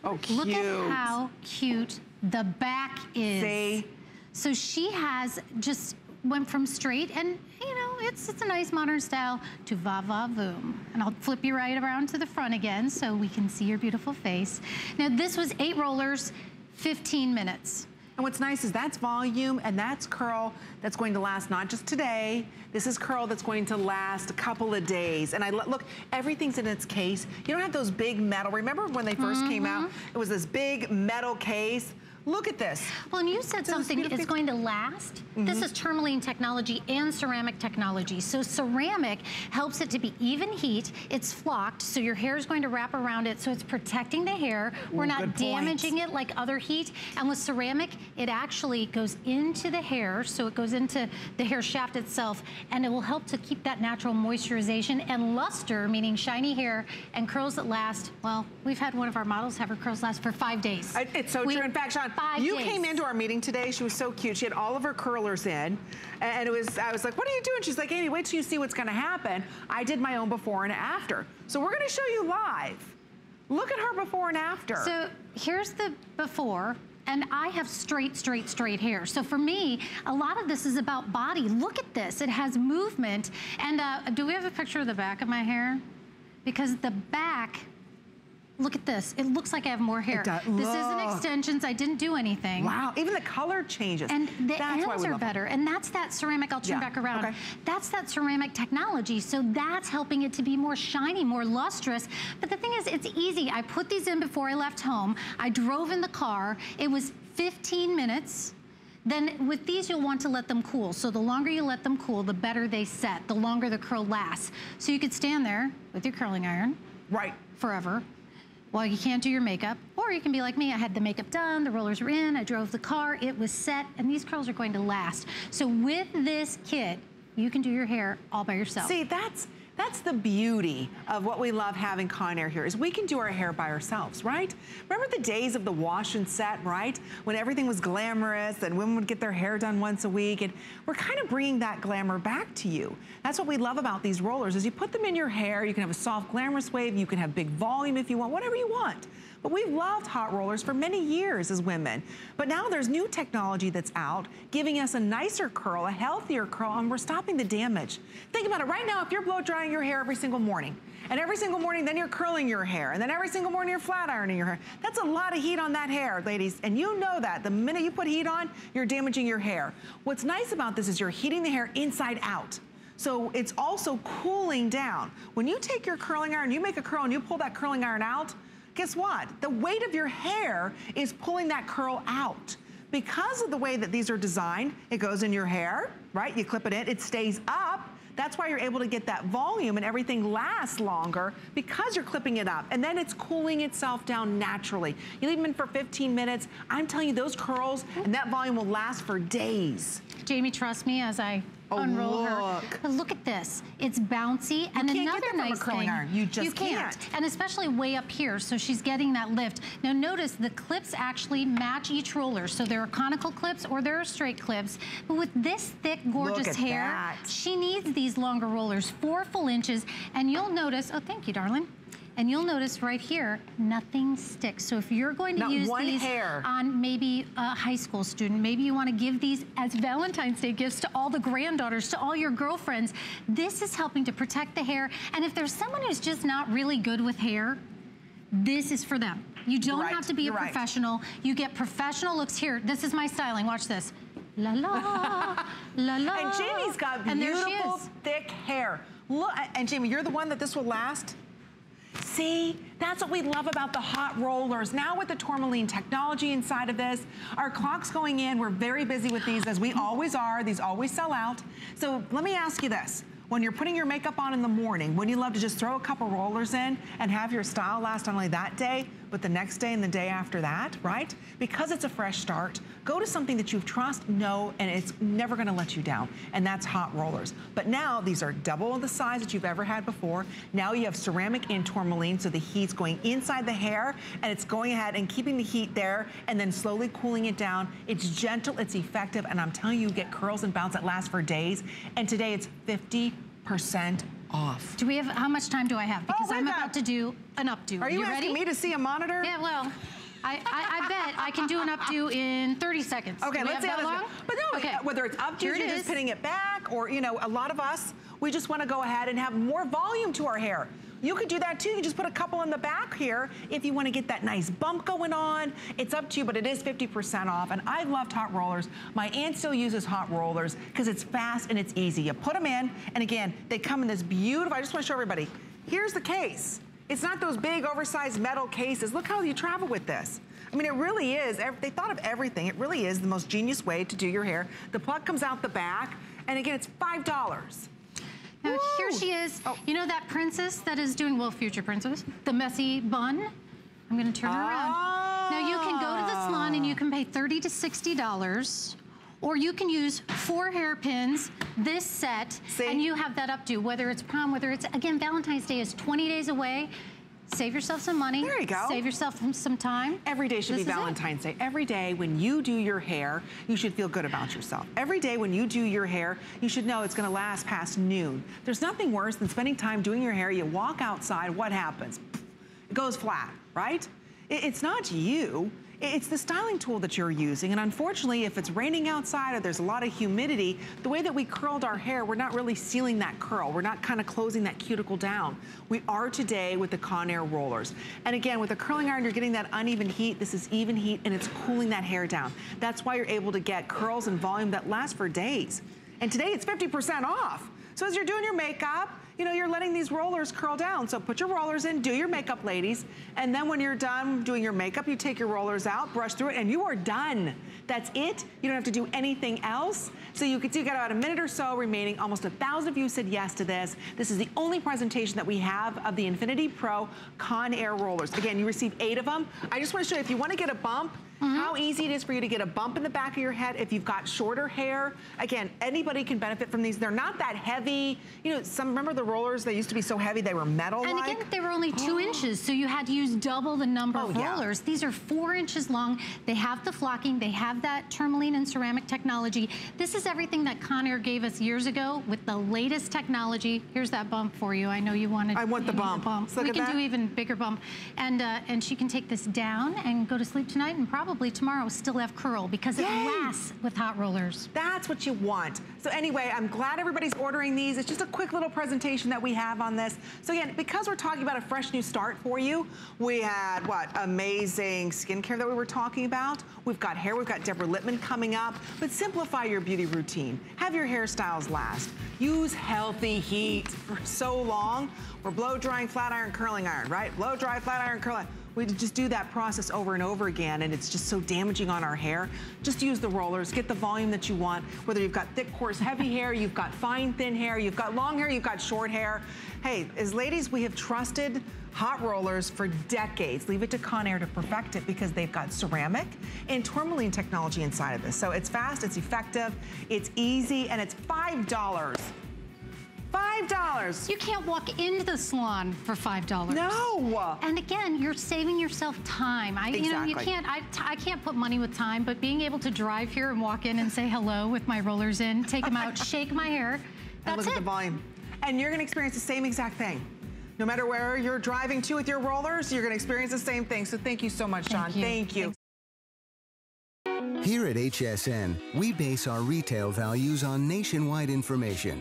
Oh, Look at how cute the back is. See? So she has just went from straight and you know it's it's a nice modern style to va va voom and I'll flip you right around to the front again so we can see your beautiful face now this was eight rollers 15 minutes And what's nice is that's volume and that's curl that's going to last not just today. This is curl that's going to last a couple of days. And I look, everything's in its case. You don't have those big metal. Remember when they 1st came out? Mm-hmm. It was this big metal case. Look at this. Well, and you said a something, it's going to last. This mm-hmm. is tourmaline technology and ceramic technology. So ceramic helps it to be even heat. It's flocked, so your hair is going to wrap around it, so it's protecting the hair. We're Ooh, not good point. damaging it like other heat. And with ceramic, it actually goes into the hair, so it goes into the hair shaft itself, and it will help to keep that natural moisturization and luster, meaning shiny hair and curls that last. Well, we've had one of our models have her curls last for five days. I- It's so We- true. In fact, Sean, five you days. came into our meeting today. She was so cute. She had all of her curlers in, and it was. I was like, "What are you doing?" She's like, "Amy, wait till you see what's going to happen." I did my own before and after, so we're going to show you live. Look at her before and after. So here's the before. And I have straight, straight, straight hair. So for me, a lot of this is about body. Look at this. It has movement. And uh, do we have a picture of the back of my hair? Because the back, look at this. It looks like I have more hair. does. This isn't extensions. I didn't do anything. wow, even the color changes. And the That's ends are it. better. And that's that ceramic, I'll turn Yeah, back around. okay. That's that ceramic technology. So that's helping it to be more shiny, more lustrous. But the thing is, it's easy. I put these in before I left home. I drove in the car. It was 15 minutes. Then with these, you'll want to let them cool. So the longer you let them cool, the better they set, the longer the curl lasts. So you could stand there with your curling iron Right. forever while you can't do your makeup. Or you can be like me, I had the makeup done, the rollers were in, I drove the car, it was set, and these curls are going to last. So with this kit, you can do your hair all by yourself. See, that's that's the beauty of what we love having Conair here is we can do our hair by ourselves, right? Remember the days of the wash and set, right? When everything was glamorous and women would get their hair done once a week and we're kind of bringing that glamour back to you. That's what we love about these rollers is you put them in your hair, you can have a soft glamorous wave, you can have big volume if you want, whatever you want. But we've loved hot rollers for many years as women. But now there's new technology that's out, giving us a nicer curl, a healthier curl, and we're stopping the damage. Think about it right now, if you're blow drying your hair every single morning, and every single morning then you're curling your hair, and then every single morning you're flat ironing your hair, that's a lot of heat on that hair, ladies. And you know that. The minute you put heat on, you're damaging your hair. What's nice about this is you're heating the hair inside out. So it's also cooling down. When you take your curling iron, you make a curl and you pull that curling iron out, guess what? The weight of your hair is pulling that curl out. Because of the way that these are designed, it goes in your hair, right? You clip it in, it stays up. That's why you're able to get that volume and everything lasts longer because you're clipping it up. And then it's cooling itself down naturally. You leave them in for 15 minutes. I'm telling you, those curls and that volume will last for days. Jamie, trust me as I Oh, unroll her. look. But look at this. It's bouncy. and another nice thing. You just can't. can't. And especially way up here. So she's getting that lift. Now notice the clips actually match each roller. So there are conical clips or there are straight clips. But with this thick, gorgeous hair, that. she needs these longer rollers, four full inches. And you'll notice, oh, thank you, darling. And you'll notice right here, nothing sticks. So if you're going to Not use these hair. on maybe a high school student, maybe you want to give these as Valentine's Day gifts to all the granddaughters, to all your girlfriends, this is helping to protect the hair. And if there's someone who's just not really good with hair, this is for them. You don't right. have to be You're a right. professional. You get professional looks here. This is my styling. Watch this. La la, la la. And Jamie's got And there she beautiful, thick hair. Look, and Jamie, you're the one that this will last? See, that's what we love about the hot rollers. Now with the tourmaline technology inside of this, our clock's going in. We're very busy with these as we always are. These always sell out. So let me ask you this. When you're putting your makeup on in the morning, wouldn't you love to just throw a couple rollers in and have your style last only that day, but the next day and the day after that, right? Because it's a fresh start, go to something that you trust, know, and it's never gonna let you down, and that's hot rollers. But now these are double the size that you've ever had before. Now you have ceramic and tourmaline, so the heat's going inside the hair, and it's going ahead and keeping the heat there, and then slowly cooling it down. It's gentle, it's effective, and I'm telling you, you get curls and bounce that last for days. And today it's 50% off. Do we have, how much time do I have? Oh, because we've I'm got- about to do an updo. Are you, ready? asking me to see a monitor? Yeah, well, I, I, I bet I can do an updo in 30 seconds. Okay, let's have see how that this long? But no, okay. whether it's up to you, it you're is. just putting it back, or you know, a lot of us, we just want to go ahead and have more volume to our hair. You could do that too. You just put a couple in the back here if you want to get that nice bump going on. It's up to you, but it is 50% off. And I love loved hot rollers. My aunt still uses hot rollers because it's fast and it's easy. You put them in, and again, they come in this beautiful, I just want to show everybody. Here's the case. It's not those big oversized metal cases. Look how you travel with this. I mean, it really is, they thought of everything. It really is the most genius way to do your hair. The plug comes out the back, and again, it's $5. Now here she is. Oh. You know that princess that is doing, well, future princess, the messy bun? I'm gonna turn her around. Now you can go to the salon and you can pay 30 to $60 or you can use four hairpins, this set, See? and you have that updo, whether it's prom, whether it's, again, Valentine's Day is 20 days away. Save yourself some money. There you go. Save yourself some- time. Every day should This be it. Valentine's Day. Every day when you do your hair, you should feel good about yourself. Every day when you do your hair, you should know it's gonna last past noon. There's nothing worse than spending time doing your hair. You walk outside, what happens? It goes flat, right? It's not you. It's the styling tool that you're using. And unfortunately, if it's raining outside or there's a lot of humidity, the way that we curled our hair, we're not really sealing that curl. We're not kind of closing that cuticle down. We are today with the Conair rollers. And again, with the curling iron, you're getting that uneven heat. This is even heat and it's cooling that hair down. That's why you're able to get curls and volume that last for days. And today it's 50% off. So as you're doing your makeup, you know, you're letting these rollers curl down. So put your rollers in, do your makeup, ladies. And then when you're done doing your makeup, you take your rollers out, brush through it, and you are done. That's it. You don't have to do anything else. So you can see you got about a minute or so remaining. Almost a thousand of you said yes to this. This is the only presentation that we have of the Infinity Pro Con Air rollers. Again, you receive eight of them. I just want to show you, if you want to get a bump, how easy it is for you to get a bump in the back of your head if you've got shorter hair. Again, anybody can benefit from these. They're not that heavy. You know, some remember the rollers, they used to be so heavy they were metal-like. And again, they were only two inches, so you had to use double the number of Oh, yeah. rollers. These are four inches long. They have the flocking. They have that tourmaline and ceramic technology. This is everything that Conair gave us years ago with the latest technology. Here's that bump for you. I know you wanted. I want the bump. Let's look we can do even bigger bump, and uh, and she can take this down and go to sleep tonight, and probably tomorrow still have curl because it lasts with hot rollers. That's what you want. So anyway, I'm glad everybody's ordering these. It's just a quick little presentation that we have on this. So again, because we're talking about a fresh new start for you, we had what amazing skincare that we were talking about. We've got hair, we've got Deborah Lippmann coming up. But simplify your beauty routine. Have your hairstyles last. Use healthy heat for so long. We're blow drying, flat iron, curling iron, right? Blow dry, flat iron, curling. We just do that process over and over again, and it's just so damaging on our hair. Just use the rollers, get the volume that you want, whether you've got thick, coarse, heavy hair, you've got fine, thin hair, you've got long hair, you've got short hair. Hey, as ladies, we have trusted hot rollers for decades. Leave it to Conair to perfect it because they've got ceramic and tourmaline technology inside of this. So it's fast, it's effective, it's easy, and it's $5. $5. You can't walk into the salon for five dollars. No. And again, you're saving yourself time. I, you know, you can't. I, I can't put money with time, but being able to drive here and walk in and say hello with my rollers in, take them out, shake my hair. And That's look it. at the volume. And you're gonna experience the same exact thing. No matter where you're driving to with your rollers, you're gonna experience the same thing. So thank you so much, John. you. Thank you. Here at HSN, we base our retail values on nationwide information.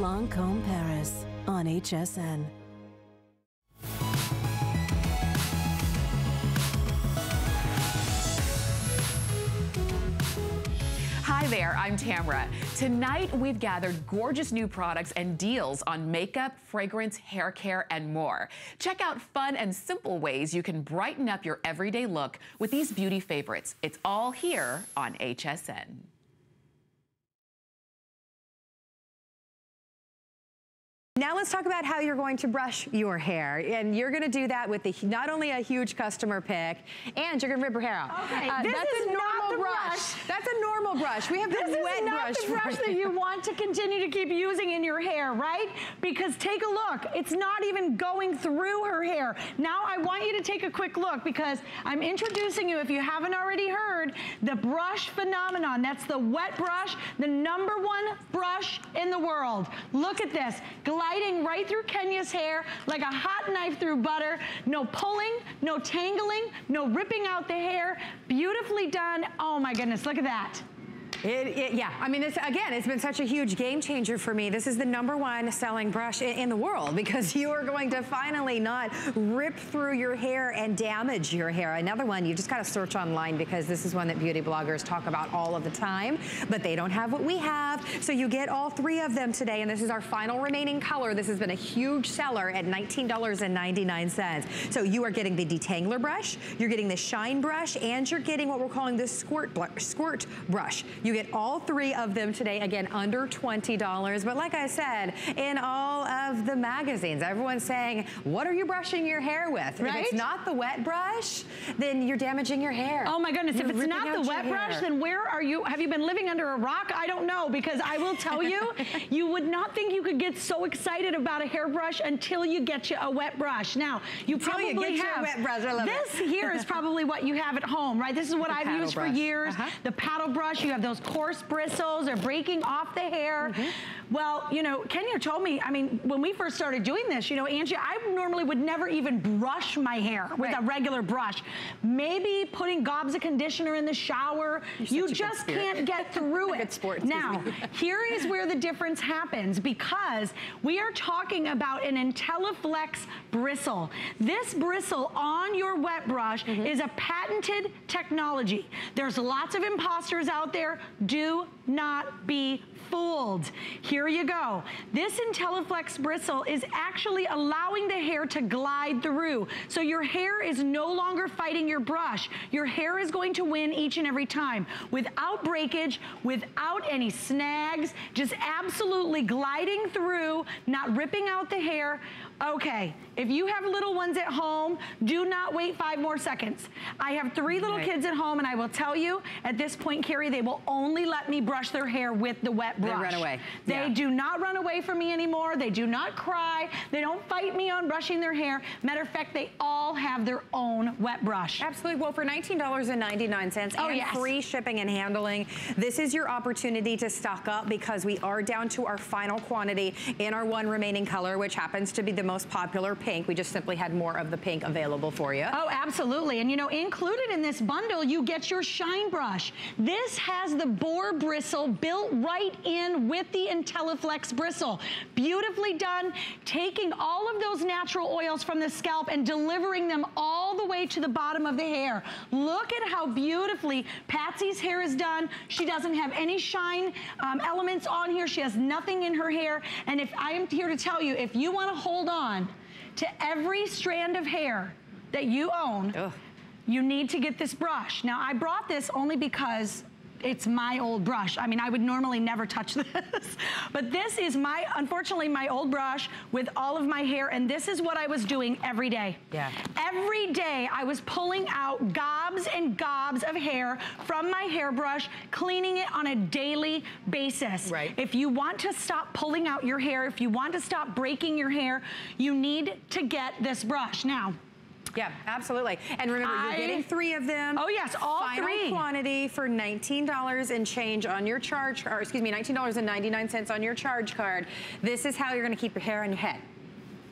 Lancome Paris on HSN. Hi there, I'm Tamra. Tonight, we've gathered gorgeous new products and deals on makeup, fragrance, hair care, and more. Check out fun and simple ways you can brighten up your everyday look with these beauty favorites. It's all here on HSN. Now let's talk about how you're going to brush your hair. And you're gonna do that with the, not only a huge customer pick, and you're gonna rip your hair out. Okay, Uh, this that's is a not normal the brush. brush. That's a normal brush. We have This the is wet not brush. the brush that you want to continue to keep using in your hair, right? Because take a look. It's not even going through her hair. Now I want you to take a quick look because I'm introducing you, if you haven't already heard, the brush phenomenon. That's the wet brush, the number one brush in the world. Look at this, gliding right through Kenya's hair like a hot knife through butter. No pulling, no tangling, no ripping out the hair. Beautifully done. Oh my goodness, look at that. It, it- yeah, I mean, this again, it's been such a huge game changer for me. This is the number one selling brush in, in the world because you are going to finally not rip through your hair and damage your hair. Another one, you just got to search online because this is one that beauty bloggers talk about all of the time, but they don't have what we have. So you get all three of them today, and this is our final remaining color. This has been a huge seller at $19.99. So you are getting the detangler brush, you're getting the shine brush, and you're getting what we're calling the squirt, squirt brush. You get all three of them today, again, under $20. But like I said, in all of the magazines, everyone's saying, what are you brushing your hair with? If it's not the wet brush, then you're damaging your hair. Oh my goodness, You're if it's not the wet brush, hair. then where are you? Have you been living under a rock? I don't know because I will tell you, you would not think you could get so excited about a hairbrush until you get you a wet brush. Now, you Until probably you have wet brush, I love this it. here is probably what you have at home, right? This is what The I've used brush. for years. Uh-huh. The paddle brush, you have those coarse bristles, they're breaking off the hair. Well, you know, Kenya told me, I mean, when we first started doing this, you know, Angie, I normally would never even brush my hair with a regular brush. Maybe putting gobs of conditioner in the shower. a You just can't get through it. Sport, now, here is where the difference happens because we are talking about an IntelliFlex bristle. This bristle on your wet brush Mm-hmm. is a patented technology. There's lots of imposters out there. Do not be fooled. Here you go. This IntelliFlex bristle is actually allowing the hair to glide through. So your hair is no longer fighting your brush. Your hair is going to win each and every time without breakage, without any snags, just absolutely gliding through, not ripping out the hair. Okay, if you have little ones at home, do not wait five more seconds. I have three little Right. kids at home and I will tell you, at this point, Carrie, they will only let me brush their hair with the wet brush. They run away. They Yeah. do not run away from me anymore. They do not cry. They don't fight me on brushing their hair. Matter of fact, they all have their own wet brush. Absolutely. Well, for $19.99 Oh, and yes. free shipping and handling, this is your opportunity to stock up because we are down to our final quantity in our one remaining color, which happens to be the most popular pink. We just simply had more of the pink available for you. Oh, absolutely. And you know, included in this bundle, you get your shine brush. This has the boar bristle built right in with the IntelliFlex bristle. Beautifully done, taking all of those natural oils from the scalp and delivering them all the way to the bottom of the hair. Look at how beautifully Patsy's hair is done. She doesn't have any shine um, elements on here. She has nothing in her hair. And if I am here to tell you, if you want to hold on to every strand of hair that you own, you need to get this brush. Now, I brought this only because it's my old brush. I mean, I would normally never touch this, but this is my, unfortunately, my old brush with all of my hair, and this is what I was doing every day. Yeah. Every day I was pulling out gobs and gobs of hair from my hairbrush, cleaning it on a daily basis. Right. If you want to stop pulling out your hair, if you want to stop breaking your hair, you need to get this brush. Now, Yeah, absolutely. And remember, I- you're getting three of them. Oh, yes, all Final three. quantity for $19 and change on your charge, or excuse me, $19.99 on your charge card. This is how you're going to keep your hair on your head.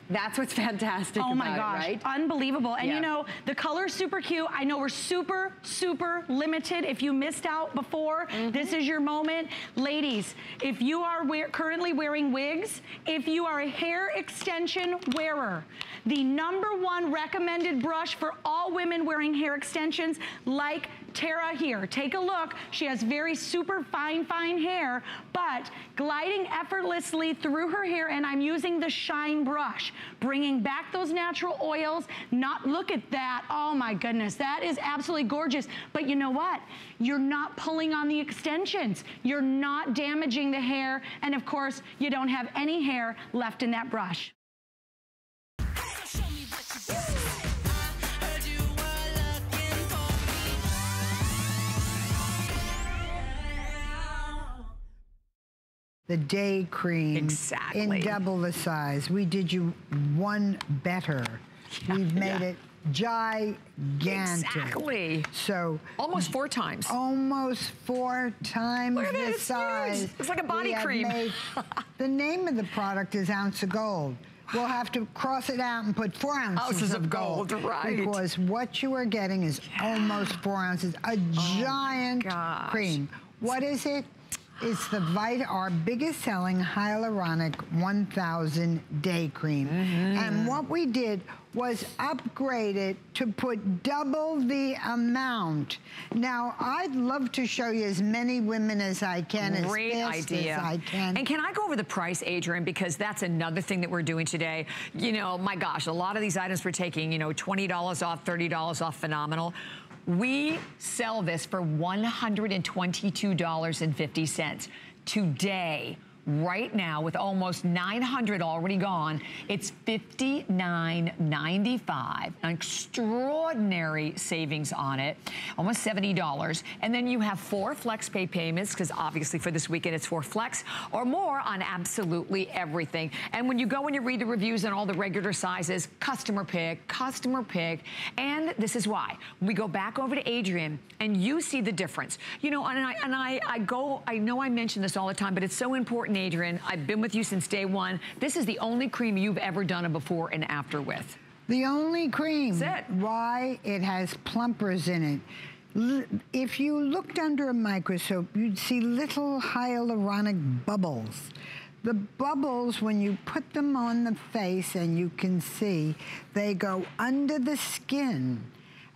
That's what's fantastic Oh my gosh, it, right? unbelievable. And Yeah. you know, the color's super cute. I know we're super, super limited. If you missed out before, Mm-hmm. this is your moment. Ladies, if you are wear, currently wearing wigs, if you are a hair extension wearer, the number one recommended brush for all women wearing hair extensions, like Tara here. Take a look. She has very super fine, fine hair, but gliding effortlessly through her hair, and I'm using the Shine brush, bringing back those natural oils. Not look at that. Oh my goodness, that is absolutely gorgeous. But you know what? You're not pulling on the extensions. You're not damaging the hair, and of course, you don't have any hair left in that brush. The day cream. Exactly. In double the size. We did you one better. We've made yeah. it gigantic. Exactly. So Almost four times. almost four times Look at the it's size. It's like a body cream. made- the name of the product is ounce of gold. We'll have to cross it out and put four ounces, Ounces of gold, right. Because what you are getting is almost four ounces, a oh giant Oh gosh. cream. What is it? It's the Vita, our biggest selling hyaluronic 1000 day cream. Mm-hmm. And what we did was upgrade it to put double the amount. Now, I'd love to show you as many women as I can, Great as fast idea. as I can. And can I go over the price, Adrienne? Because that's another thing that we're doing today. You know, my gosh, a lot of these items we're taking, you know, $20 off, $30 off, phenomenal. We sell this for $122.50 today. Right now, with almost 900 already gone, it's $59.95. An extraordinary savings on it, almost $70. And then you have four flex pay payments, because obviously for this weekend it's four flex or more on absolutely everything. And when you go and you read the reviews on all the regular sizes, customer pick, customer pick. And this is why. We go back over to Adrienne and you see the difference. You know, and I, and I, I go, I know I mention this all the time, but it's so important, Adrienne. I've been with you since day one. This is the only cream you've ever done a before and after with. The only cream. That's it. Why? It has plumpers in it. If you looked under a microscope, you'd see little hyaluronic bubbles. The bubbles, when you put them on the face and you can see, they go under the skin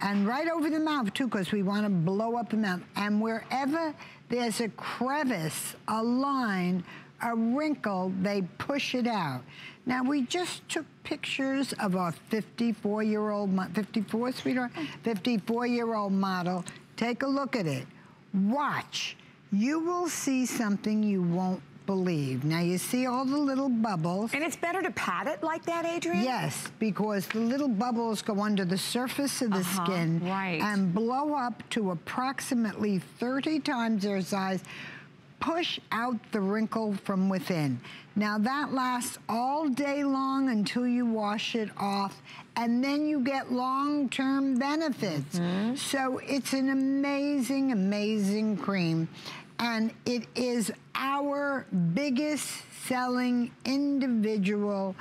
and right over the mouth too, because we want to blow up the mouth. And wherever there's a crevice, a line, a wrinkle, they push it out. Now, we just took pictures of our 54 year old, 54, sweetheart? 54 year old model. Take a look at it. Watch. You will see something you won't believe. Now, you see all the little bubbles. And it's better to pat it like that, Adrienne? Yes, because the little bubbles go under the surface of the Uh-huh, skin right. and blow up to approximately 30 times their size, push out the wrinkle from within. Now that lasts all day long until you wash it off, and then you get long-term benefits. Mm-hmm. So it's an amazing, amazing cream. And it is our biggest selling individual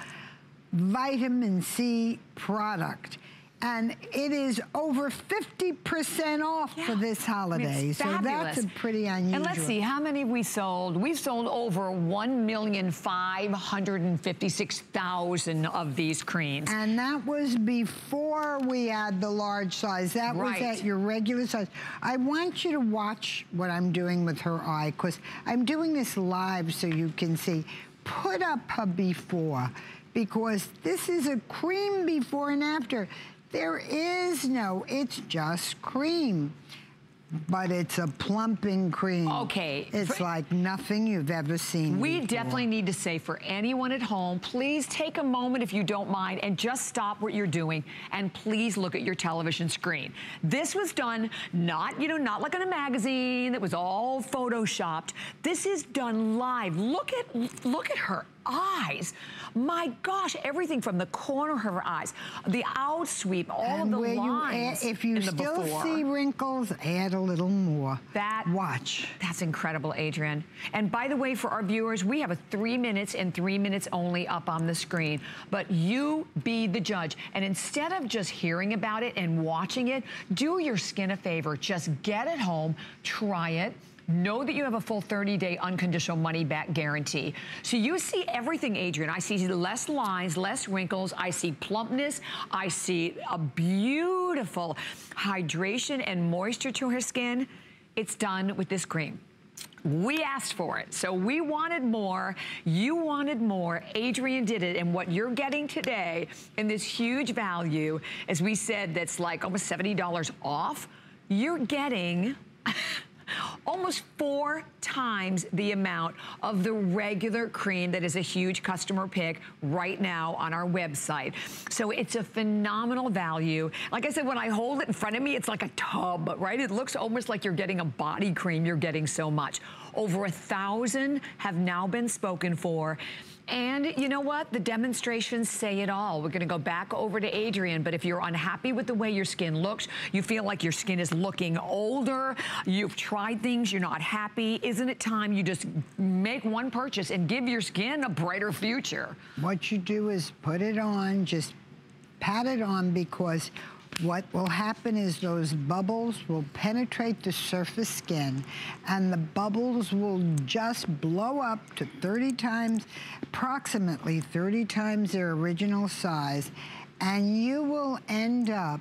vitamin C product. And it is over 50% off for this holiday. So that's a pretty unusual. And let's see, how many we sold? We've sold over 1,556,000 of these creams. And that was before we had the large size. That Right. was at your regular size. I want you to watch what I'm doing with her eye because I'm doing this live so you can see. Put up her before because this is a cream before and after. There is no, it's just cream. But it's a plumping cream. Okay. It's For- like nothing you've ever seen We before. definitely need to say for anyone at home, please take a moment if you don't mind and just stop what you're doing and please look at your television screen. This was done not, you know, not like in a magazine that was all photoshopped. This is done live. Look at look at her eyes. My gosh, everything from the corner of her eyes, the out sweep, all and of the where you lines add, if you still see wrinkles, add a little more. That watch. That's incredible, Adrian. And by the way, for our viewers, we have a three minutes and three minutes only up on the screen. But you be the judge. And instead of just hearing about it and watching it, do your skin a favor. Just get it home, try it. Know that you have a full 30-day unconditional money-back guarantee. So you see everything, Adrienne. I see less lines, less wrinkles. I see plumpness. I see a beautiful hydration and moisture to her skin. It's done with this cream. We asked for it. So we wanted more. You wanted more. Adrienne did it. And what you're getting today in this huge value, as we said, that's like almost $70 off, you're getting almost four times the amount of the regular cream that is a huge customer pick right now on our website. So it's a phenomenal value. Like I said, when I hold it in front of me, it's like a tub, right? It looks almost like you're getting a body cream. You're getting so much. Over a thousand have now been spoken for. And you know what? The demonstrations say it all. We're going to go back over to Adrienne, but if you're unhappy with the way your skin looks, you feel like your skin is looking older, you've tried things, you're not happy, isn't it time you just make one purchase and give your skin a brighter future? What you do is put it on, just pat it on because what will happen is those bubbles will penetrate the surface skin and the bubbles will just blow up to 30 times, approximately 30 times their original size, and you will end up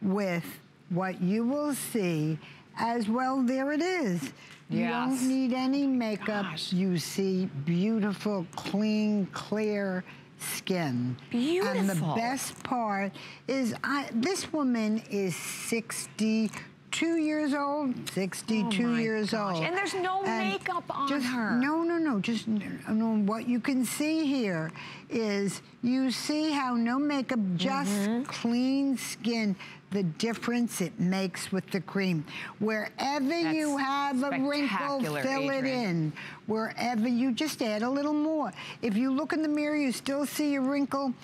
with what you will see as well, there it is. You Yes. don't need any makeup. You see beautiful, clean, clear skin. Beautiful. And the best part is I, this woman is 62 years old, 62 Oh years gosh. old. And there's no makeup on just, her. No, no, no. Just no, what you can see here is you see how no makeup, just Mm-hmm. clean skin. The difference it makes with the cream. Wherever you have a wrinkle, fill it in. Wherever you just add a little more. If you look in the mirror, you still see a wrinkle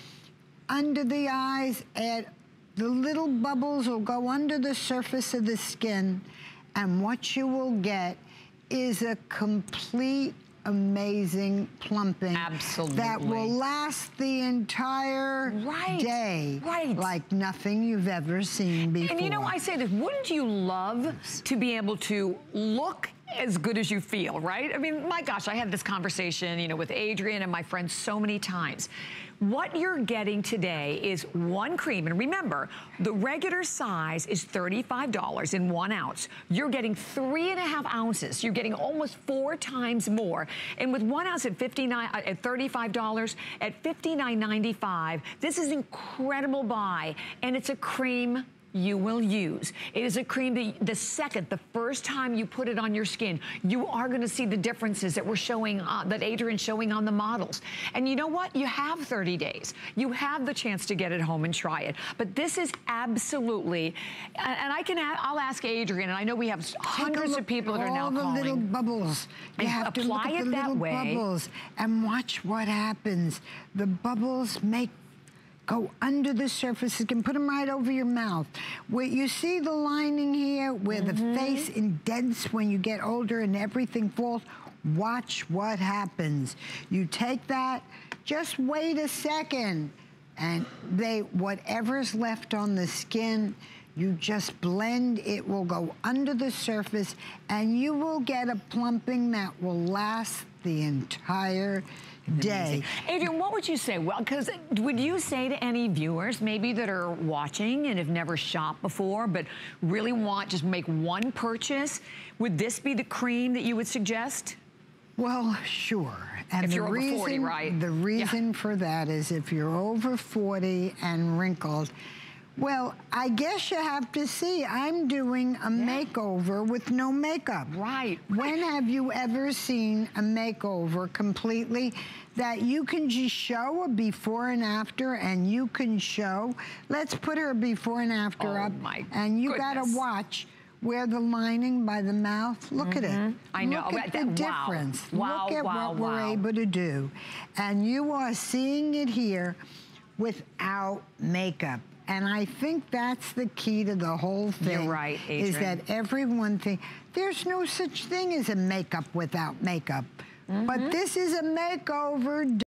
under the eyes. Add the little bubbles will go under the surface of the skin, and what you will get is a complete amazing plumping that will last the entire day right. like nothing you've ever seen before. And you know, I say this, wouldn't you love to be able to look as good as you feel, right? I mean, my gosh, I had this conversation, you know, with Adrienne and my friends so many times. What you're getting today is one cream. And remember, the regular size is $35 in one ounce. You're getting three and a half ounces. You're getting almost four times more. And with one ounce at 59 uh, at $35, at $59.95, this is an incredible buy. And it's a cream you will use. It is a cream that the second, the first time you put it on your skin, you are going to see the differences that we're showing, uh, that Adrienne's showing on the models. And you know what? You have 30 days. You have the chance to get it home and try it. But this is absolutely, and, I can, I'll ask Adrienne, and I know we have hundreds of people that are now all the little bubbles. You have to look apply at it the that little way. bubbles and watch what happens. The bubbles make go under the surface. You can put them right over your mouth. Where you see the lining here, where the Mm-hmm. face indents when you get older and everything falls. Watch what happens. You take that. Just wait a second. And they, whatever's left on the skin, you just blend, it will go under the surface, and you will get a plumping that will last the entire day. Adrienne, what would you say? Well, because would you say to any viewers maybe that are watching and have never shopped before, but really want just make one purchase, would this be the cream that you would suggest? Well, sure. And If the you're over reason, 40, right? The reason for that is if you're over 40 and wrinkled, well, I guess you have to see. I'm doing a makeover with no makeup. Right. When have you ever seen a makeover completely that you can just show a before and after and you can show? Let's put her before and after Oh, up. and you got to watch where the lining by the mouth. Look at it. Mhm. I know. Look at That- the wow. difference. Wow, Look at wow, what we're able to do. And you are seeing it here without makeup. And I think that's the key to the whole thing. You're right, Is that everyone think there's no such thing as a makeup without makeup. Mm-hmm. But this is a makeover